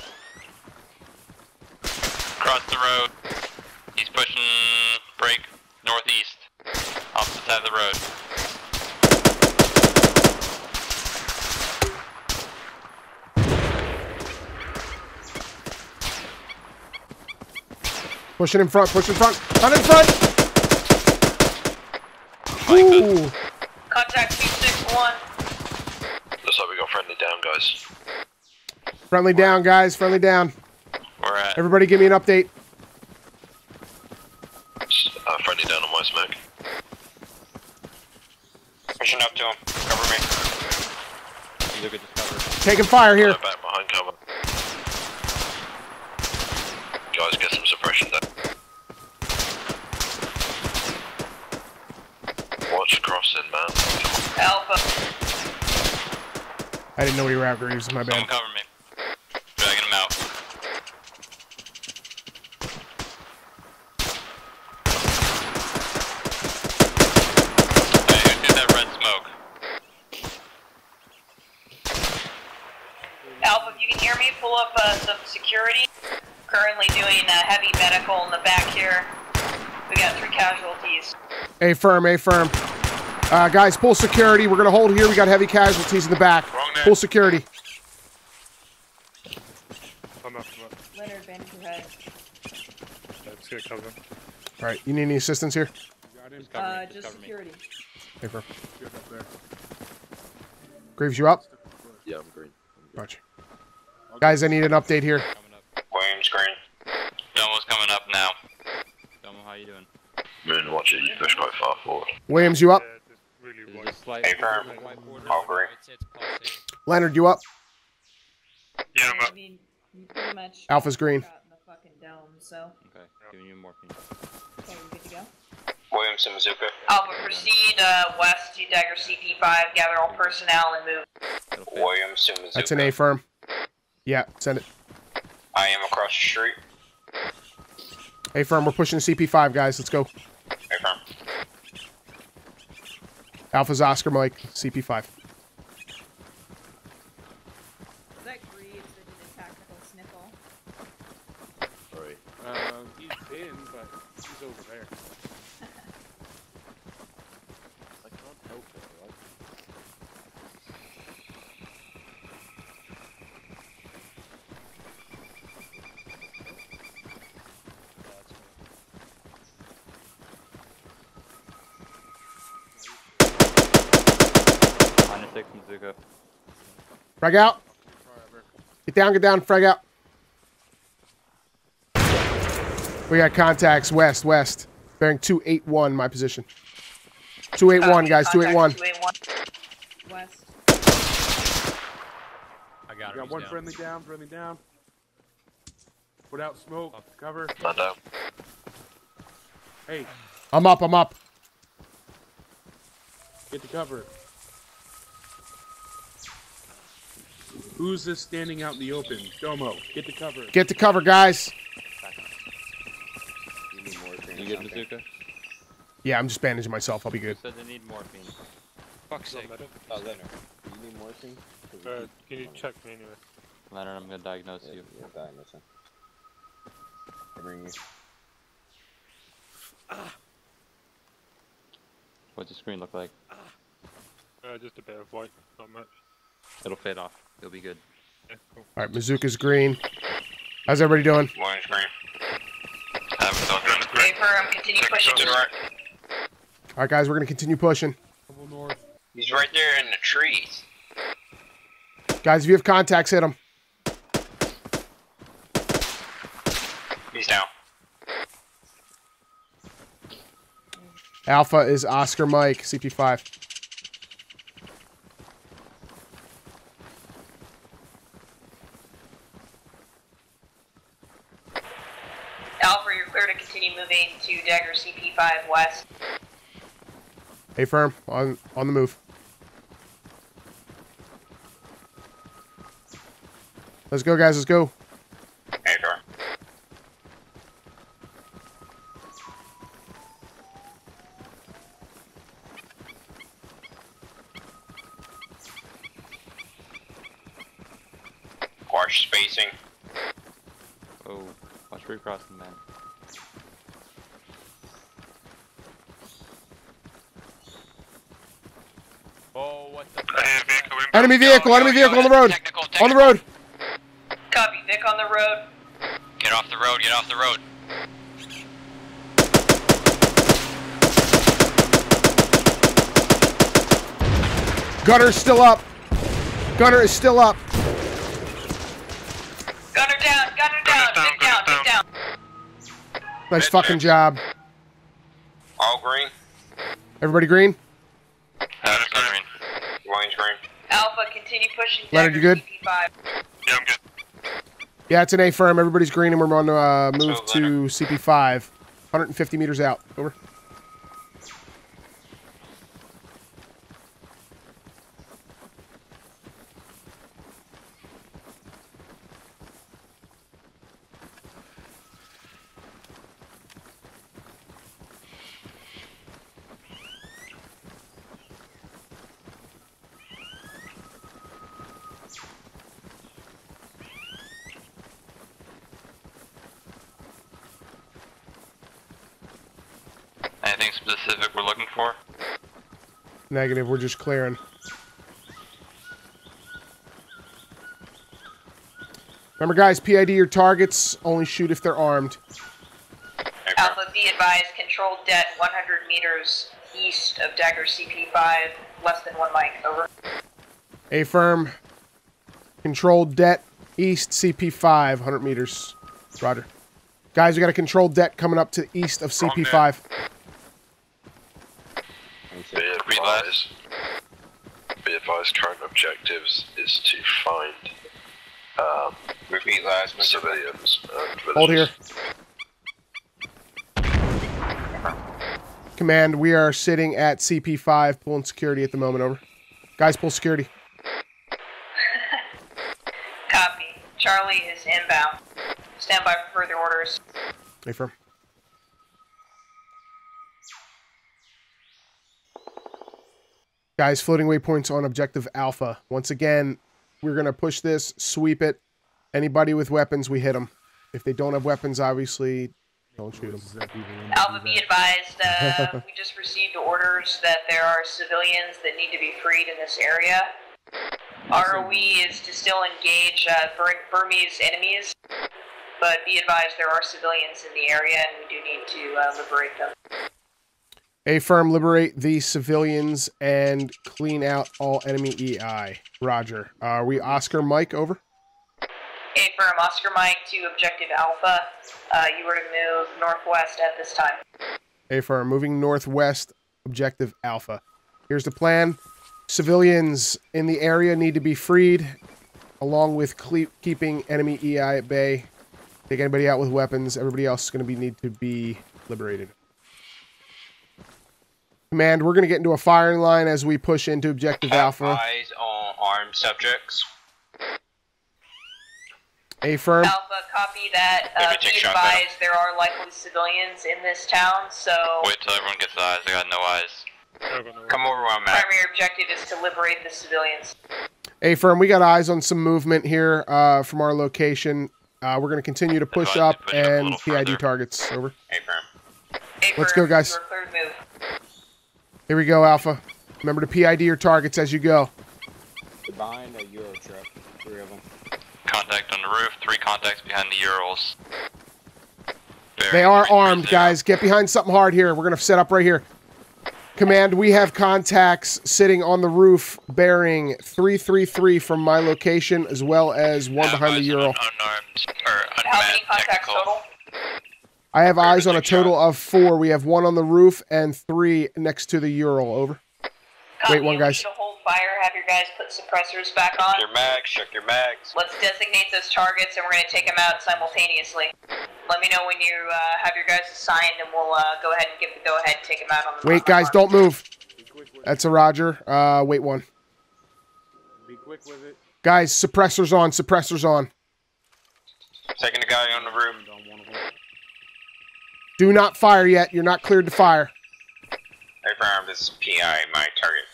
Cross the road. He's pushing brake northeast. Opposite side of the road. Pushing in front, push in front. Not in front! Ooh. Contact 261. Looks like we got friendly down, guys. Friendly down, guys. Friendly down. We're at Everybody give me an update. Uh, friendly down on my smoke. pushing up to him. Cover me. Look at this cover. Taking fire here. They're back behind cover. Guys, get some suppression down. Watch crossing, man. Alpha. I didn't know we were out, Greaves. My Someone bad. cover me. Dragging him out. Hey, who did that red smoke? Alpha, if you can hear me, pull up uh, some security. Currently doing uh, heavy medical in the back here. We got three casualties. A firm, A firm. Uh, guys, pull security. We're going to hold here. We got heavy casualties in the back. Wrong. Pull security. I'm up, I'm up. Leonard, bandage your head. Let's get cover. All right. You need any assistance here? Just Uh, just Just cover me. security. A firm. Greaves, you up? Yeah, I'm green. Gotcha. Guys, I need an update here. Coming up. Williams green. Domo's coming up now. Domo, how you doing? Moon, watch it. You push quite far forward. Williams, you up? Yeah, just really Is it wide. just slight, Hey, is it firm. like white border? All green. It's, it's pulsating. Leonard, you up? Yeah, I'm I up. mean, pretty much Alpha's green. the fucking dome, so Okay, giving you morphine. okay, we good to go. Williams to Mazuka. Alpha, proceed uh, west to Dagger CP5, gather all personnel and move. It'll. Williams to Mazuka. That's an A firm. Yeah, send it. I am across the street. A firm, we're pushing CP5, guys. Let's go. Alpha's Oscar Mike, CP5. but he's over there. I can't help it, right? Minus six Mizuka. Frag out. Get down, get down, frag out. We got contacts west, west. Bearing 281, my position. 281, guys, 281. 281. West. I got him. Got one down. friendly down, friendly down. Put out smoke, cover. Man. Hey, I'm up, I'm up. get to cover. Who's this standing out in the open? Domo, get to cover. Get to cover, guys. You need morphine You or good, something? Yeah, I'm just bandaging myself. I'll be good. Said they need morphine. Fuck's sake. Leonard, Oh, Leonard, you need morphine? 'Cause we uh, can you check me anyway? Leonard, I'm gonna diagnose Yeah, you. yeah, diagnosing. I bring you. What's the screen look like? Uh, just a bit of white, not much. It'll fade off. You'll be good. Yeah, cool. All right, Mizuka's green. How's everybody doing? Orange green. Haven't done it. Okay, firm. Continue pushing. Right. All right, guys, we're going to continue pushing. North. He's right there in the trees. Guys, if you have contacts, hit them. He's down. Alpha is Oscar Mike, CP5. Alpha, you're clear to continue moving to Dagger CP5 West. Hey, firm, on on the move. Let's go, guys. Let's go. Hey, car. Watch spacing. Oh, watch where you're crossing, man. Oh, what the Enemy vehicle. Enemy vehicle on the road. Technical, On the road. Copy. Vic on the road. Get off the road, get off the road. Gunner's still up. Gunner is still up. Gunner down. Gunner down. Vic down. Vic down. Nice fucking job. All green. Everybody green? That's green. Orange green. Alpha, continue pushing. Leonard, you good? CP5. Yeah, I'm good. Yeah, it's an A firm. Everybody's green, and we're on to uh, move So, to CP5. 150 meters out. Over. Anything specific we're looking for? Negative. We're just clearing. Remember, guys, PID your targets. Only shoot if they're armed. Alpha, be advised. Controlled det 100 meters east of Dagger CP5. Less than one mic. Over. A firm. Controlled det east CP5, 100 meters. Roger. Guys, we got a controlled det coming up to the east of CP5. Be advised. Be. Current objectives is to find um, repeat last civilians and Hold here. Command, we are sitting at CP5, pulling security at the moment. Over. Guys, pull security. Copy. Charlie is inbound. Stand by for further orders. A firm. Guys, floating waypoints on objective Alpha. Once again, we're going to push this, sweep it. Anybody with weapons, we hit them. If they don't have weapons, obviously, Don't shoot him. Alpha, be advised, uh, we just received orders that there are civilians that need to be freed in this area. ROE is to still engage uh, Bur- Burmese enemies, but be advised there are civilians in the area and we do need to uh, liberate them. A firm, liberate the civilians and clean out all enemy EI. Roger. Uh, are we Oscar Mike over? A firm, Oscar Mike to Objective Alpha. Uh, you were to move northwest at this time. A firm, moving northwest, objective Alpha. Here's the plan. Civilians in the area need to be freed, along with keeping enemy EI at bay. Take anybody out with weapons. Everybody else is going to be need to be liberated. Command, we're going to get into a firing line as we push into objective Alpha. Eyes on armed subjects. A firm. Alpha, copy that. Uh, Maybe be advised there are likely civilians in this town, so Wait till everyone gets eyes. I got no eyes. Come over where I'm at. primary objective is to liberate the civilians. A firm, we got eyes on some movement here uh, from our location. Uh, we're going to continue to push up and PID targets. Over. A firm. Let's go, guys. Your third move. Here we go, Alpha. Remember to PID your targets as you go. Behind a Ural truck, three of them. Contact on the roof. Three contacts behind the Urals. They are armed, guys. Get behind something hard here. We're going to set up right here. Command, we have contacts sitting on the roof bearing 333 from my location, as well as one behind the Ural. How many contacts total? I have eyes on a total of four. We have one on the roof and three next to the Ural. Over. Wait, one, guys. To hold fire, have your guys put suppressors back on. Your mags, check your mags. Let's designate those targets, and we're going to take them out simultaneously. Let me know when you uh, have your guys assigned, and we'll uh, go ahead and give the go-ahead and take them out on the Wait, guys, don't move. That's a Roger. Uh, wait one. Be quick with it. Guys, suppressors on. Suppressors on. Taking the guy on the roof. Do not fire yet. You're not cleared to fire. Hey, firm, this is PI, my target.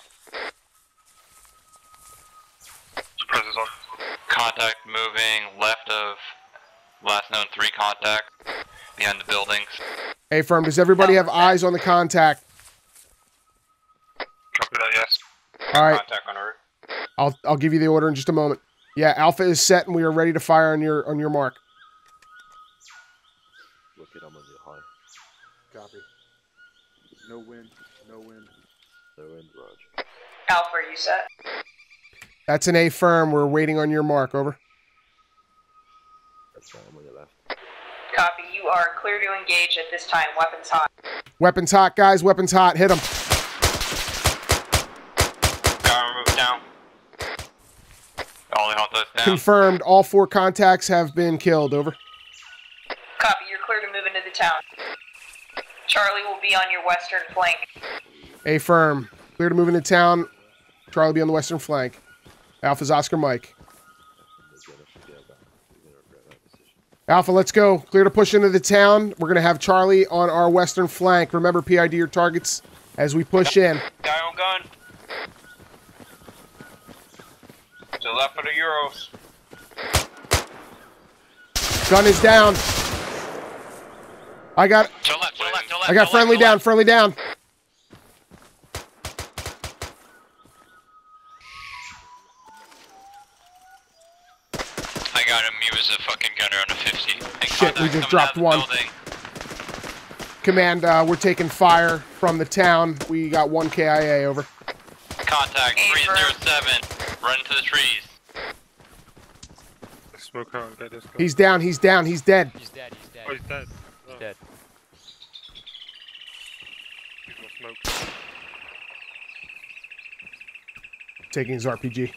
Suppressors on. Contact moving left of last known three contacts behind the buildings. Hey, firm. Does everybody have eyes on the contact? Copy that, yes. All right. Contact on the. I'll I'll give you the order in just a moment. Yeah, Alpha is set, and we are ready to fire on your on your mark. Look it, I'm gonna get high. Copy. No wind. No wind. No wind, Raj. Alpha, are you set? That's an A firm. We're waiting on your mark. Over. That's fine, I'm on your left. Copy. You are clear to engage at this time. Weapons hot. Weapons hot, guys. Weapons hot. Hit them. Down, move down. All the contacts down. Confirmed. All four contacts have been killed. Over. Copy. You're clear to move into the town. Charlie will be on your western flank. A firm. Clear to move into town. Charlie be on the western flank. Alpha's Oscar Mike. Alpha, let's go. Clear to push into the town. We're going to have Charlie on our western flank. Remember, PID your targets as we push in. Guy on gun. To the left of the Urals. Gun is down. I got. I got friendly down. Friendly down. I got him. He was a fucking gunner on a 50. And Shit, just dropped one. building. Command, uh, we're taking fire from the town. We got one KIA over. Contact 307. Run to the trees. Smoke out get this guy. He's down. He's down. He's dead. He's dead, he's dead. Oh, he's dead. He's dead. He's got smoke. Taking his RPG.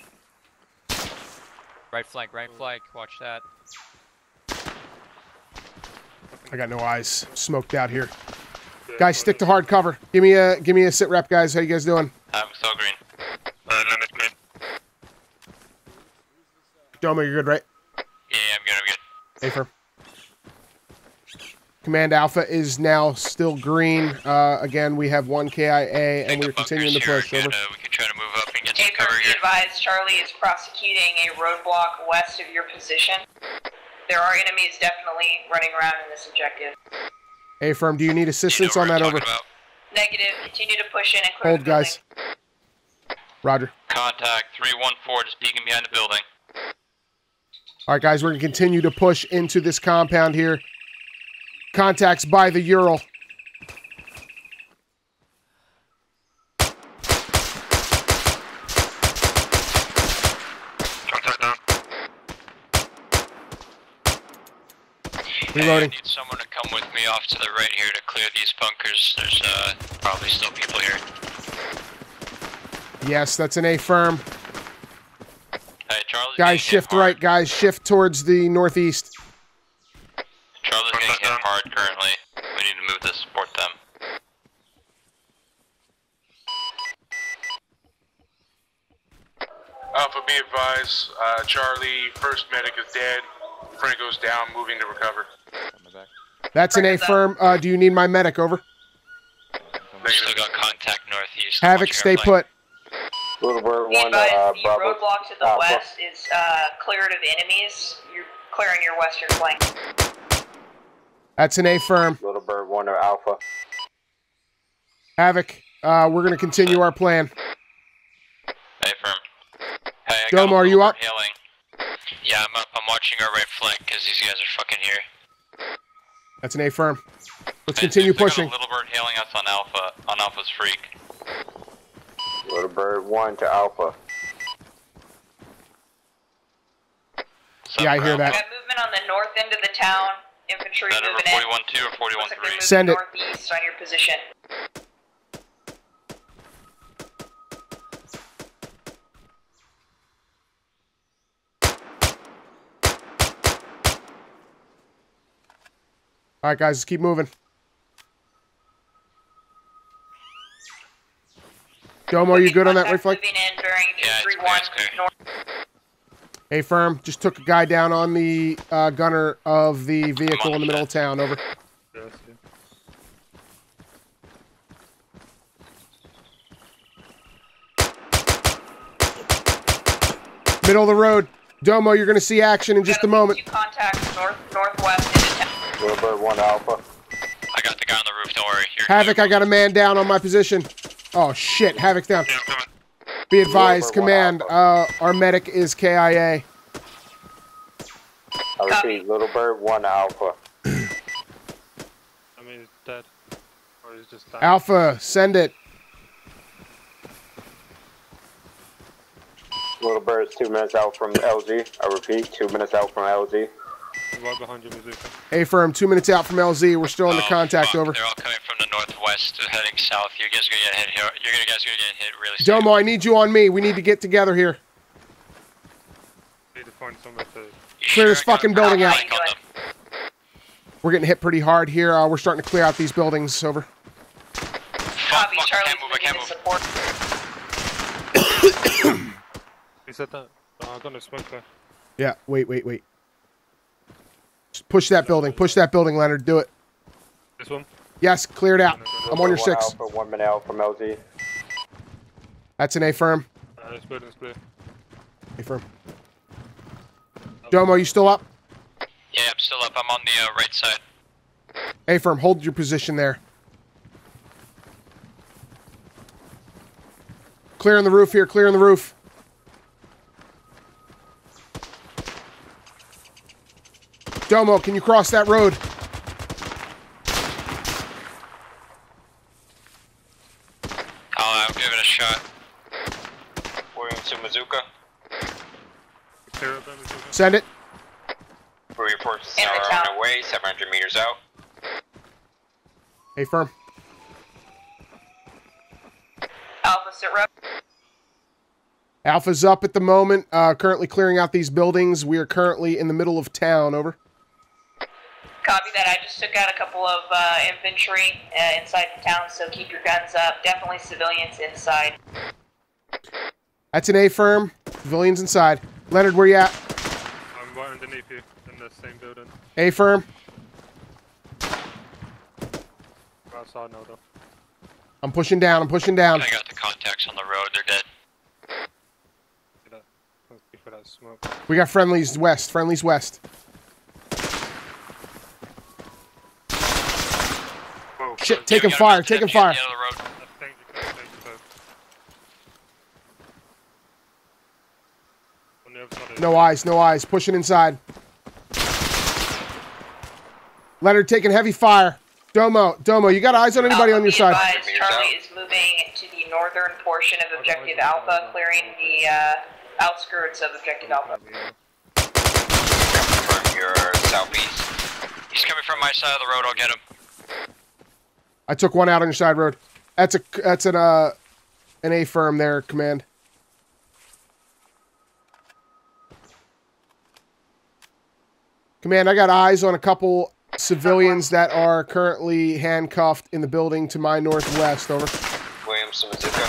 Right flank, right flank. Watch that. I got no eyes. Smoked out here. Guys, stick to hard cover. Give me a give me a sit rep, guys. How you guys doing? I'm so green. Uh, no, it's green. Domo, you're good, right? Yeah, I'm good, I'm good. Hey, firm. Command Alpha is now still green. Uh, again, we have one KIA, and we're continuing to push. Over. we can try to move up and get Hey, firm, be advised, Charlie is prosecuting a roadblock west of your position. There are enemies definitely running around in this objective. A firm, do you need assistance on that over? Negative. Continue to push in and clear Hold, the guys. Roger. Contact 314, just peeking behind the building. All right, guys, we're going to continue to push into this compound here. Contacts by the Ural. Contact down. Hey, I need someone to come with me off to the right here to clear these bunkers. There's uh, probably still people here. Yes, that's an A firm. Hey, Charlie's Guys, getting hit shift right. Guys, shift towards the northeast. Charlie's getting hit hard currently. We need to move to support them. Alpha, be advised. Uh, Charlie, first medic is dead. Franco's down, moving to recover. That's an A firm. Uh, do you need my medic? Over. We still got contact northeast. Havoc, stay put. Little Bird one, advised, uh, the Bravo. roadblock to the Alpha. west is uh, cleared of enemies. You're clearing your western flank. That's an A firm. Little Bird one, Alpha. Havoc. Uh, we're going to continue our plan. Hey, firm. Hey, I Domo, got are you up? Hailing. Yeah, I'm up. I'm watching our right flank because these guys are fucking here. That's an A firm. Let's Hey, continue they got a pushing. Little bird hailing us on Alpha, on Alpha's freak. Little Bird one to Alpha. Yeah, I hear We that. got movement on the north end of the town. Infantry That moving in. 41-2 or 41-3? Like they're Send it. northeast on your position. All right, guys, let's keep moving. Domo, are you good on that right flank? Moving in bearing Yeah, it's 231 clear, it's clear. north. A firm. Just took a guy down on the uh, gunner of the vehicle in the middle of town. Over. Middle of the road. Domo, you're going to see action in just a moment. Two contacts north northwest into. Little Bird one, Alpha. I got the guy on the roof, don't worry. You're Havoc, I got a man down on my position. Oh, shit. Havoc's down. Be advised, command, uh, our medic is KIA. I repeat, Little Bird one, Alpha. I mean, he's dead. Or he's just dying. Alpha, send it. Little Bird's two minutes out from LZ. I repeat, two minutes out from LZ. Right behind you, Mizuka. A firm, two minutes out from LZ. We're still under Oh, contact. fuck, Over. They're all coming from the northwest, uh, heading south. You guys are gonna get hit here. You're gonna guys are gonna get hit really soon. Domo, I need you on me. We need to get together here. Need to find somewhere to. Clear this fucking building out. Flank on them. We're getting hit pretty hard here. Uh, we're starting to clear out these buildings. Over. Copy, fuck, I Charlie's can't move, I can't moving move. support. He said that. Oh, I got no smoke there. Yeah, wait, wait, wait. Just push that building. Push that building, Leonard. Do it. This one? Yes, cleared out. I'm on your One six. Alpha, one minute out from LZ. That's an A firm. Uh, this building's clear. A firm. Domo, you still up? Yeah, I'm still up. I'm on the uh, right side. A firm, hold your position there. Clearing the roof here. Clearing the roof. Domo, can you cross that road? I'll, I'll give it a shot. William to Mizuka. Clear up there, Mizuka. Send it. We report to In tower town. on the way, 700 meters out. Hey, firm. Alpha sit rep. Alpha's up at the moment. Uh, currently clearing out these buildings. We are currently in the middle of town. Over. Copy that. I just took out a couple of uh, infantry uh, inside the town, so keep your guns up. Definitely civilians inside. That's an A firm. Civilians inside. Leonard, where you at? I'm right underneath you in the same building. A firm. We're outside now, though. I'm pushing down. I'm pushing down. I got the contacts on the road. They're dead. See that? Let's go for that smoke. We got friendlies west. Friendlies west. Shit, taking fire, taking fire. No eyes, no eyes. Pushing inside. Leonard taking heavy fire. Domo, Domo, you got eyes on anybody on your side? Advised, Charlie is moving to the northern portion of Objective Alpha, clearing the uh, outskirts of Objective Alpha. From your southeast. He's coming from my side of the road. I'll get him. I took one out on your side road. That's a that's an uh an A firm there, command. Command, I got eyes on a couple civilians that are currently handcuffed in the building to my northwest. Over. Williamson, Mazuka.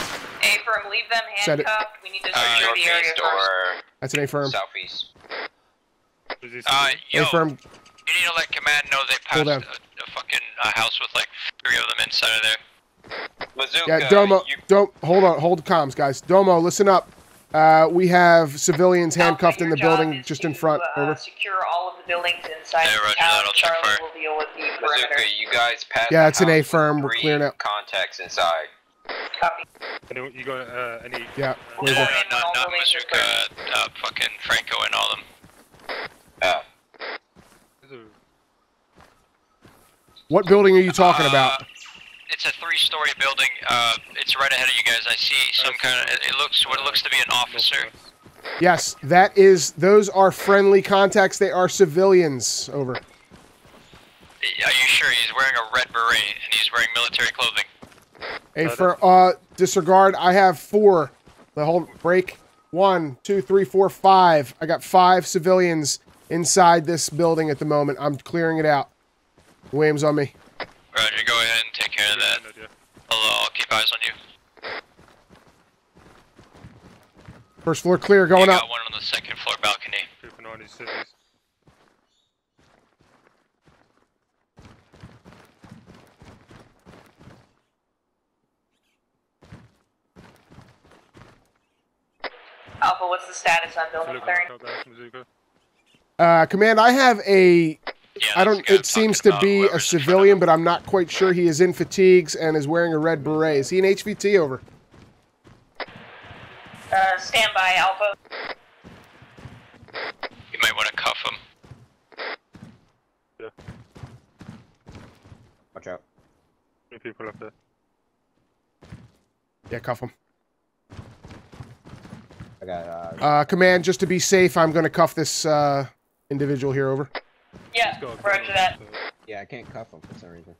A firm, leave them handcuffed. We need to Uh, secure the area northeast first. That's an A firm. southeast. Uh, A firm. You need to let command know they passed a, a fucking uh, house with like three of them inside of there. Mazuka, Yeah, Domo. Don't hold on. Hold comms, guys. Domo, listen up. Uh, we have civilians handcuffed in the building just in front. Uh, Over. secure all of the buildings inside Yeah, the roger town. that, I'll check Charlie fire. will deal with the perimeter. You guys passed Yeah, it's an A firm. We're clearing out. contacts inside. Copy. Anyone, you got uh, any? Yeah. No, Where's no, that? not, not Mazuka, uh, fucking Franco and all them. Oh. What building are you talking about? Uh, it's a three-story building. Uh, it's right ahead of you guys. I see some kind of. It it looks what looks to be an officer. Yes, that is. Those are friendly contacts. They are civilians. Over. Are you sure he's wearing a red beret and he's wearing military clothing? A for uh disregard. I have four. The whole break. One, two, three, four, five. I got five civilians inside this building at the moment. I'm clearing it out. Williams on me. Roger, go ahead and take care of that. I'll, I'll keep eyes on you. First floor clear. Going you up. got one on the second floor balcony. Keeping on these cities. Alpha, what's the status on building Look clearing? out there, Mazuka. Uh, command. I have a. I don't. It seems to be a civilian, but I'm not quite sure. He is in fatigues and is wearing a red beret. Is he an HVT? Over. Uh, stand by, Alpha. You might want to cuff him. Yeah. Watch out. Three people up there. Yeah, cuff him. I got, uh, Uh, command. Just to be safe, I'm going to cuff this uh, individual here. Over. Yeah, roger that. yeah, I can't cuff him for some reason.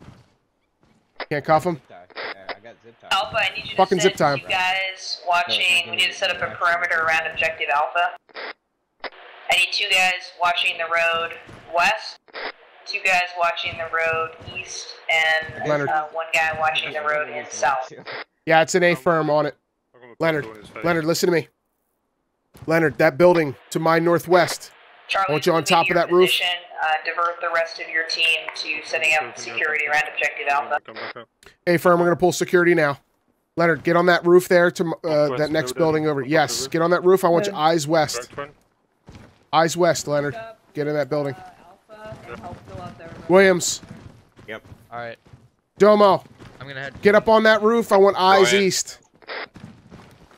Can't cuff him. I got zip tie. Alpha, I need you Fucking to zip send time. two guys watching. We need to set up a perimeter around Objective Alpha. I need two guys watching the road west, two guys watching the road east, and uh, one guy watching the road in south. Yeah, it's an A firm on it. Leonard, Leonard, listen to me. Leonard, that building to my northwest. Charlie, I want you on top of your that roof. Position, Uh, divert the rest of your team to setting up security around Objective Alpha. Hey, firm, we're going to pull security now. Leonard, get on that roof there to uh, that next building over. Yes, get on that roof. I want your eyes west. Eyes west, Leonard. Get in that building. Williams, Yep. All right. Domo, I'm gonna head. get up on that roof. I want eyes east.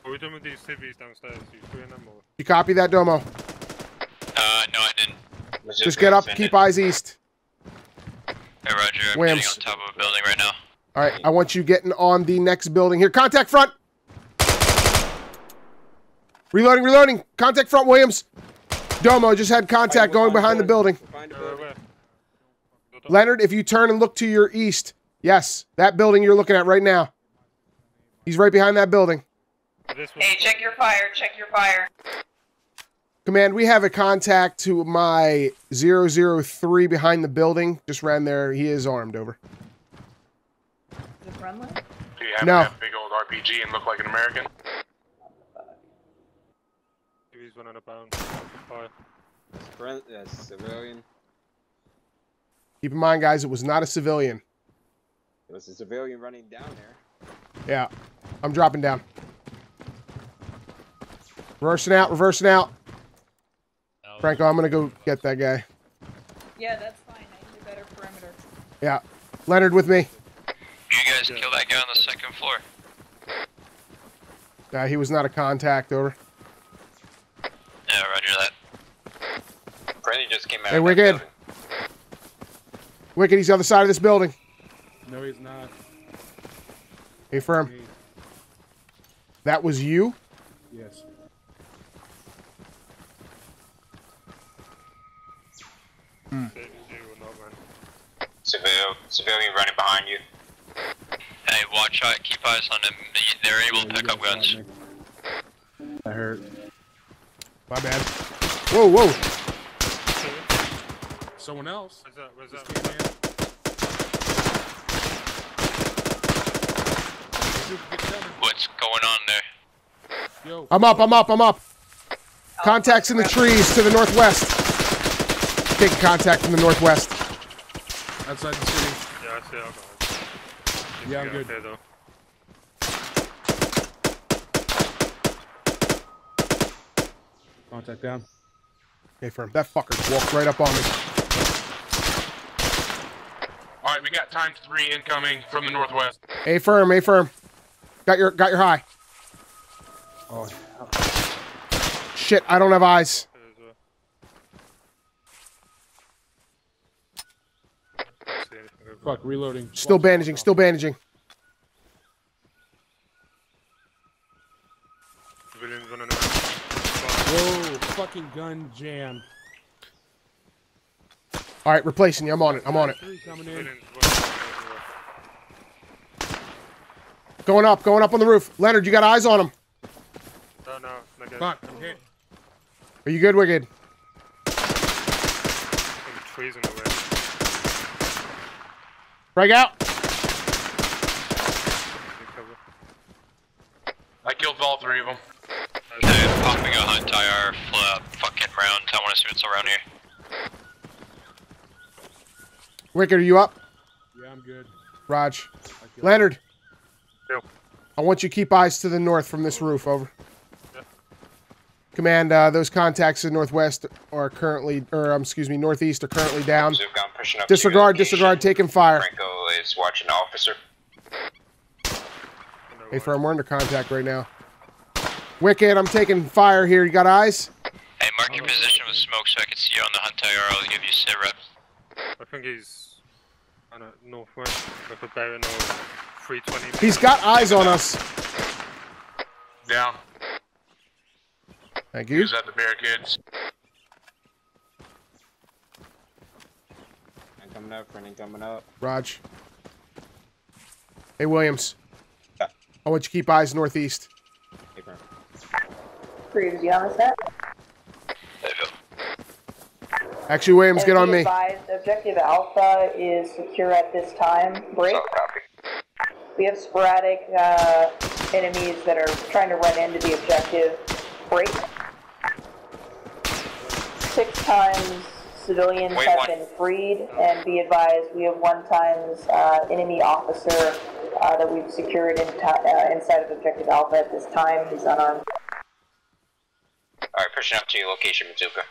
What are we doing with these civvies downstairs? You freeing them or? You copy that, Domo? Uh, no, I didn't. Just get up, keep eyes east. Hey, Roger, I'm Williams. on top of a building right now. All right, I want you getting on the next building here. Contact front. Reloading, reloading. Contact front, Williams. Domo just had contact going behind the building. Leonard, if you turn and look to your east, yes, that building you're looking at right now. He's right behind that building. Hey, check your fire. Check your fire. Command, we have a contact to my 003 behind the building. Just ran there. He is armed. Over. Is it friendly? Do you have No. that big old RPG and look like an American? Civvies running about. Fire. Friend, uh, civilian. Keep in mind, guys, it was not a civilian. It was a civilian running down there. Yeah, I'm dropping down. Reversing out, reversing out. Franco, I'm gonna go get that guy. Yeah, that's fine. I need a better perimeter. Yeah, Leonard with me. You guys kill that guy on the second floor. Uh, he was not a contact, over. Yeah, roger that. Freddy just came out. Hey, of we're good. building. Wicked, he's the other side of this building. No, he's not. Hey, firm. That was you? Yes. Hmm. Civil, civilian running behind you. Hey, watch out, keep eyes on them. They're able to pick up guns. I hurt. My bad. Whoa, whoa. Someone else. Where's that? Where's that? came. What's going on there? Yo. I'm up, I'm up, I'm up. Oh. Contacts in the trees to the northwest. Taking contact from the northwest. Outside the city. Yeah, I see. I'll go. Yeah, I'm good. Okay, though. Contact down. Hey, firm. That fucker walked right up on me. All right, we got times three incoming from the northwest. A firm, A firm. Got your got your high. Oh, Shit, I don't have eyes. Fuck, reloading. Still bandaging, still bandaging. Civilians running around. Whoa, fucking gun jam. All right, replacing you. I'm on it. I'm on it. Three coming in. Civilians running around. Going up, going up on the roof. Leonard, you got eyes on him. No, no, not good. Fuck, I'm hit. Are you good, Wicked? Some trees in the way. Break out. I killed all three of them. They're popping a entire uh, fucking round. I want to see what's around here. Wicked, are you up? Yeah, I'm good. Raj. Leonard. Yo. I want you to keep eyes to the north from this roof. Over. Command, uh, those contacts in northwest are currently, or um, excuse me, northeast are currently down. Zip gun pushing up. to your Disregard, disregard, taking fire. Franco is watching the officer. Hey, firm, we're under contact right now. Wicked, I'm taking fire here. You got eyes? Hey, mark your position with smoke so I can see you on the hunt tower. I'll give you sit reps. I think he's on a northwest with a bearing of 320. He's got eyes on us. Down. Thank you. He's at the barricades. I'm coming up, friend, coming up. Raj. Hey, Williams. I want you to keep eyes northeast. Hey, friend. Crews, you on the set? Actually, Williams, get on me. Advised, objective Alpha is secure at this time. Break. We have sporadic uh, enemies that are trying to run into the objective. Break. Six times civilians Wait, have one. been freed, and be advised we have one times uh, enemy officer uh, that we've secured in uh, inside of objective Alpha at this time. He's unarmed. All right, pushing up to your location, Mizuka.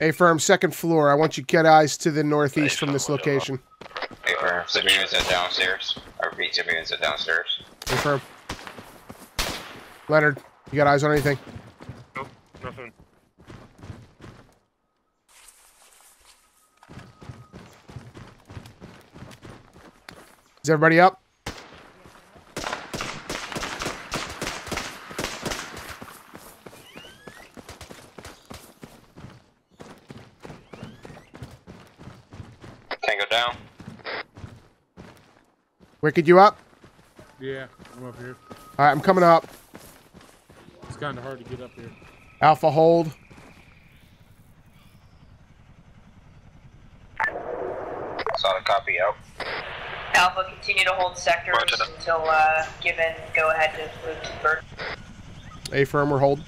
Hey, firm, second floor. I want you to get eyes to the northeast from this location. Hey, for civilians are downstairs. I repeat, civilians are downstairs. Hey, firm. Leonard, you got eyes on anything? Nope, nothing. Is everybody up? Tango down. Wicked, you up? Yeah, I'm up here. All right, I'm coming up. It's kind of hard to get up here. Alpha hold. Solid copy out. Alpha, continue to hold sectors until uh, given go ahead to move to bird. A firm or hold.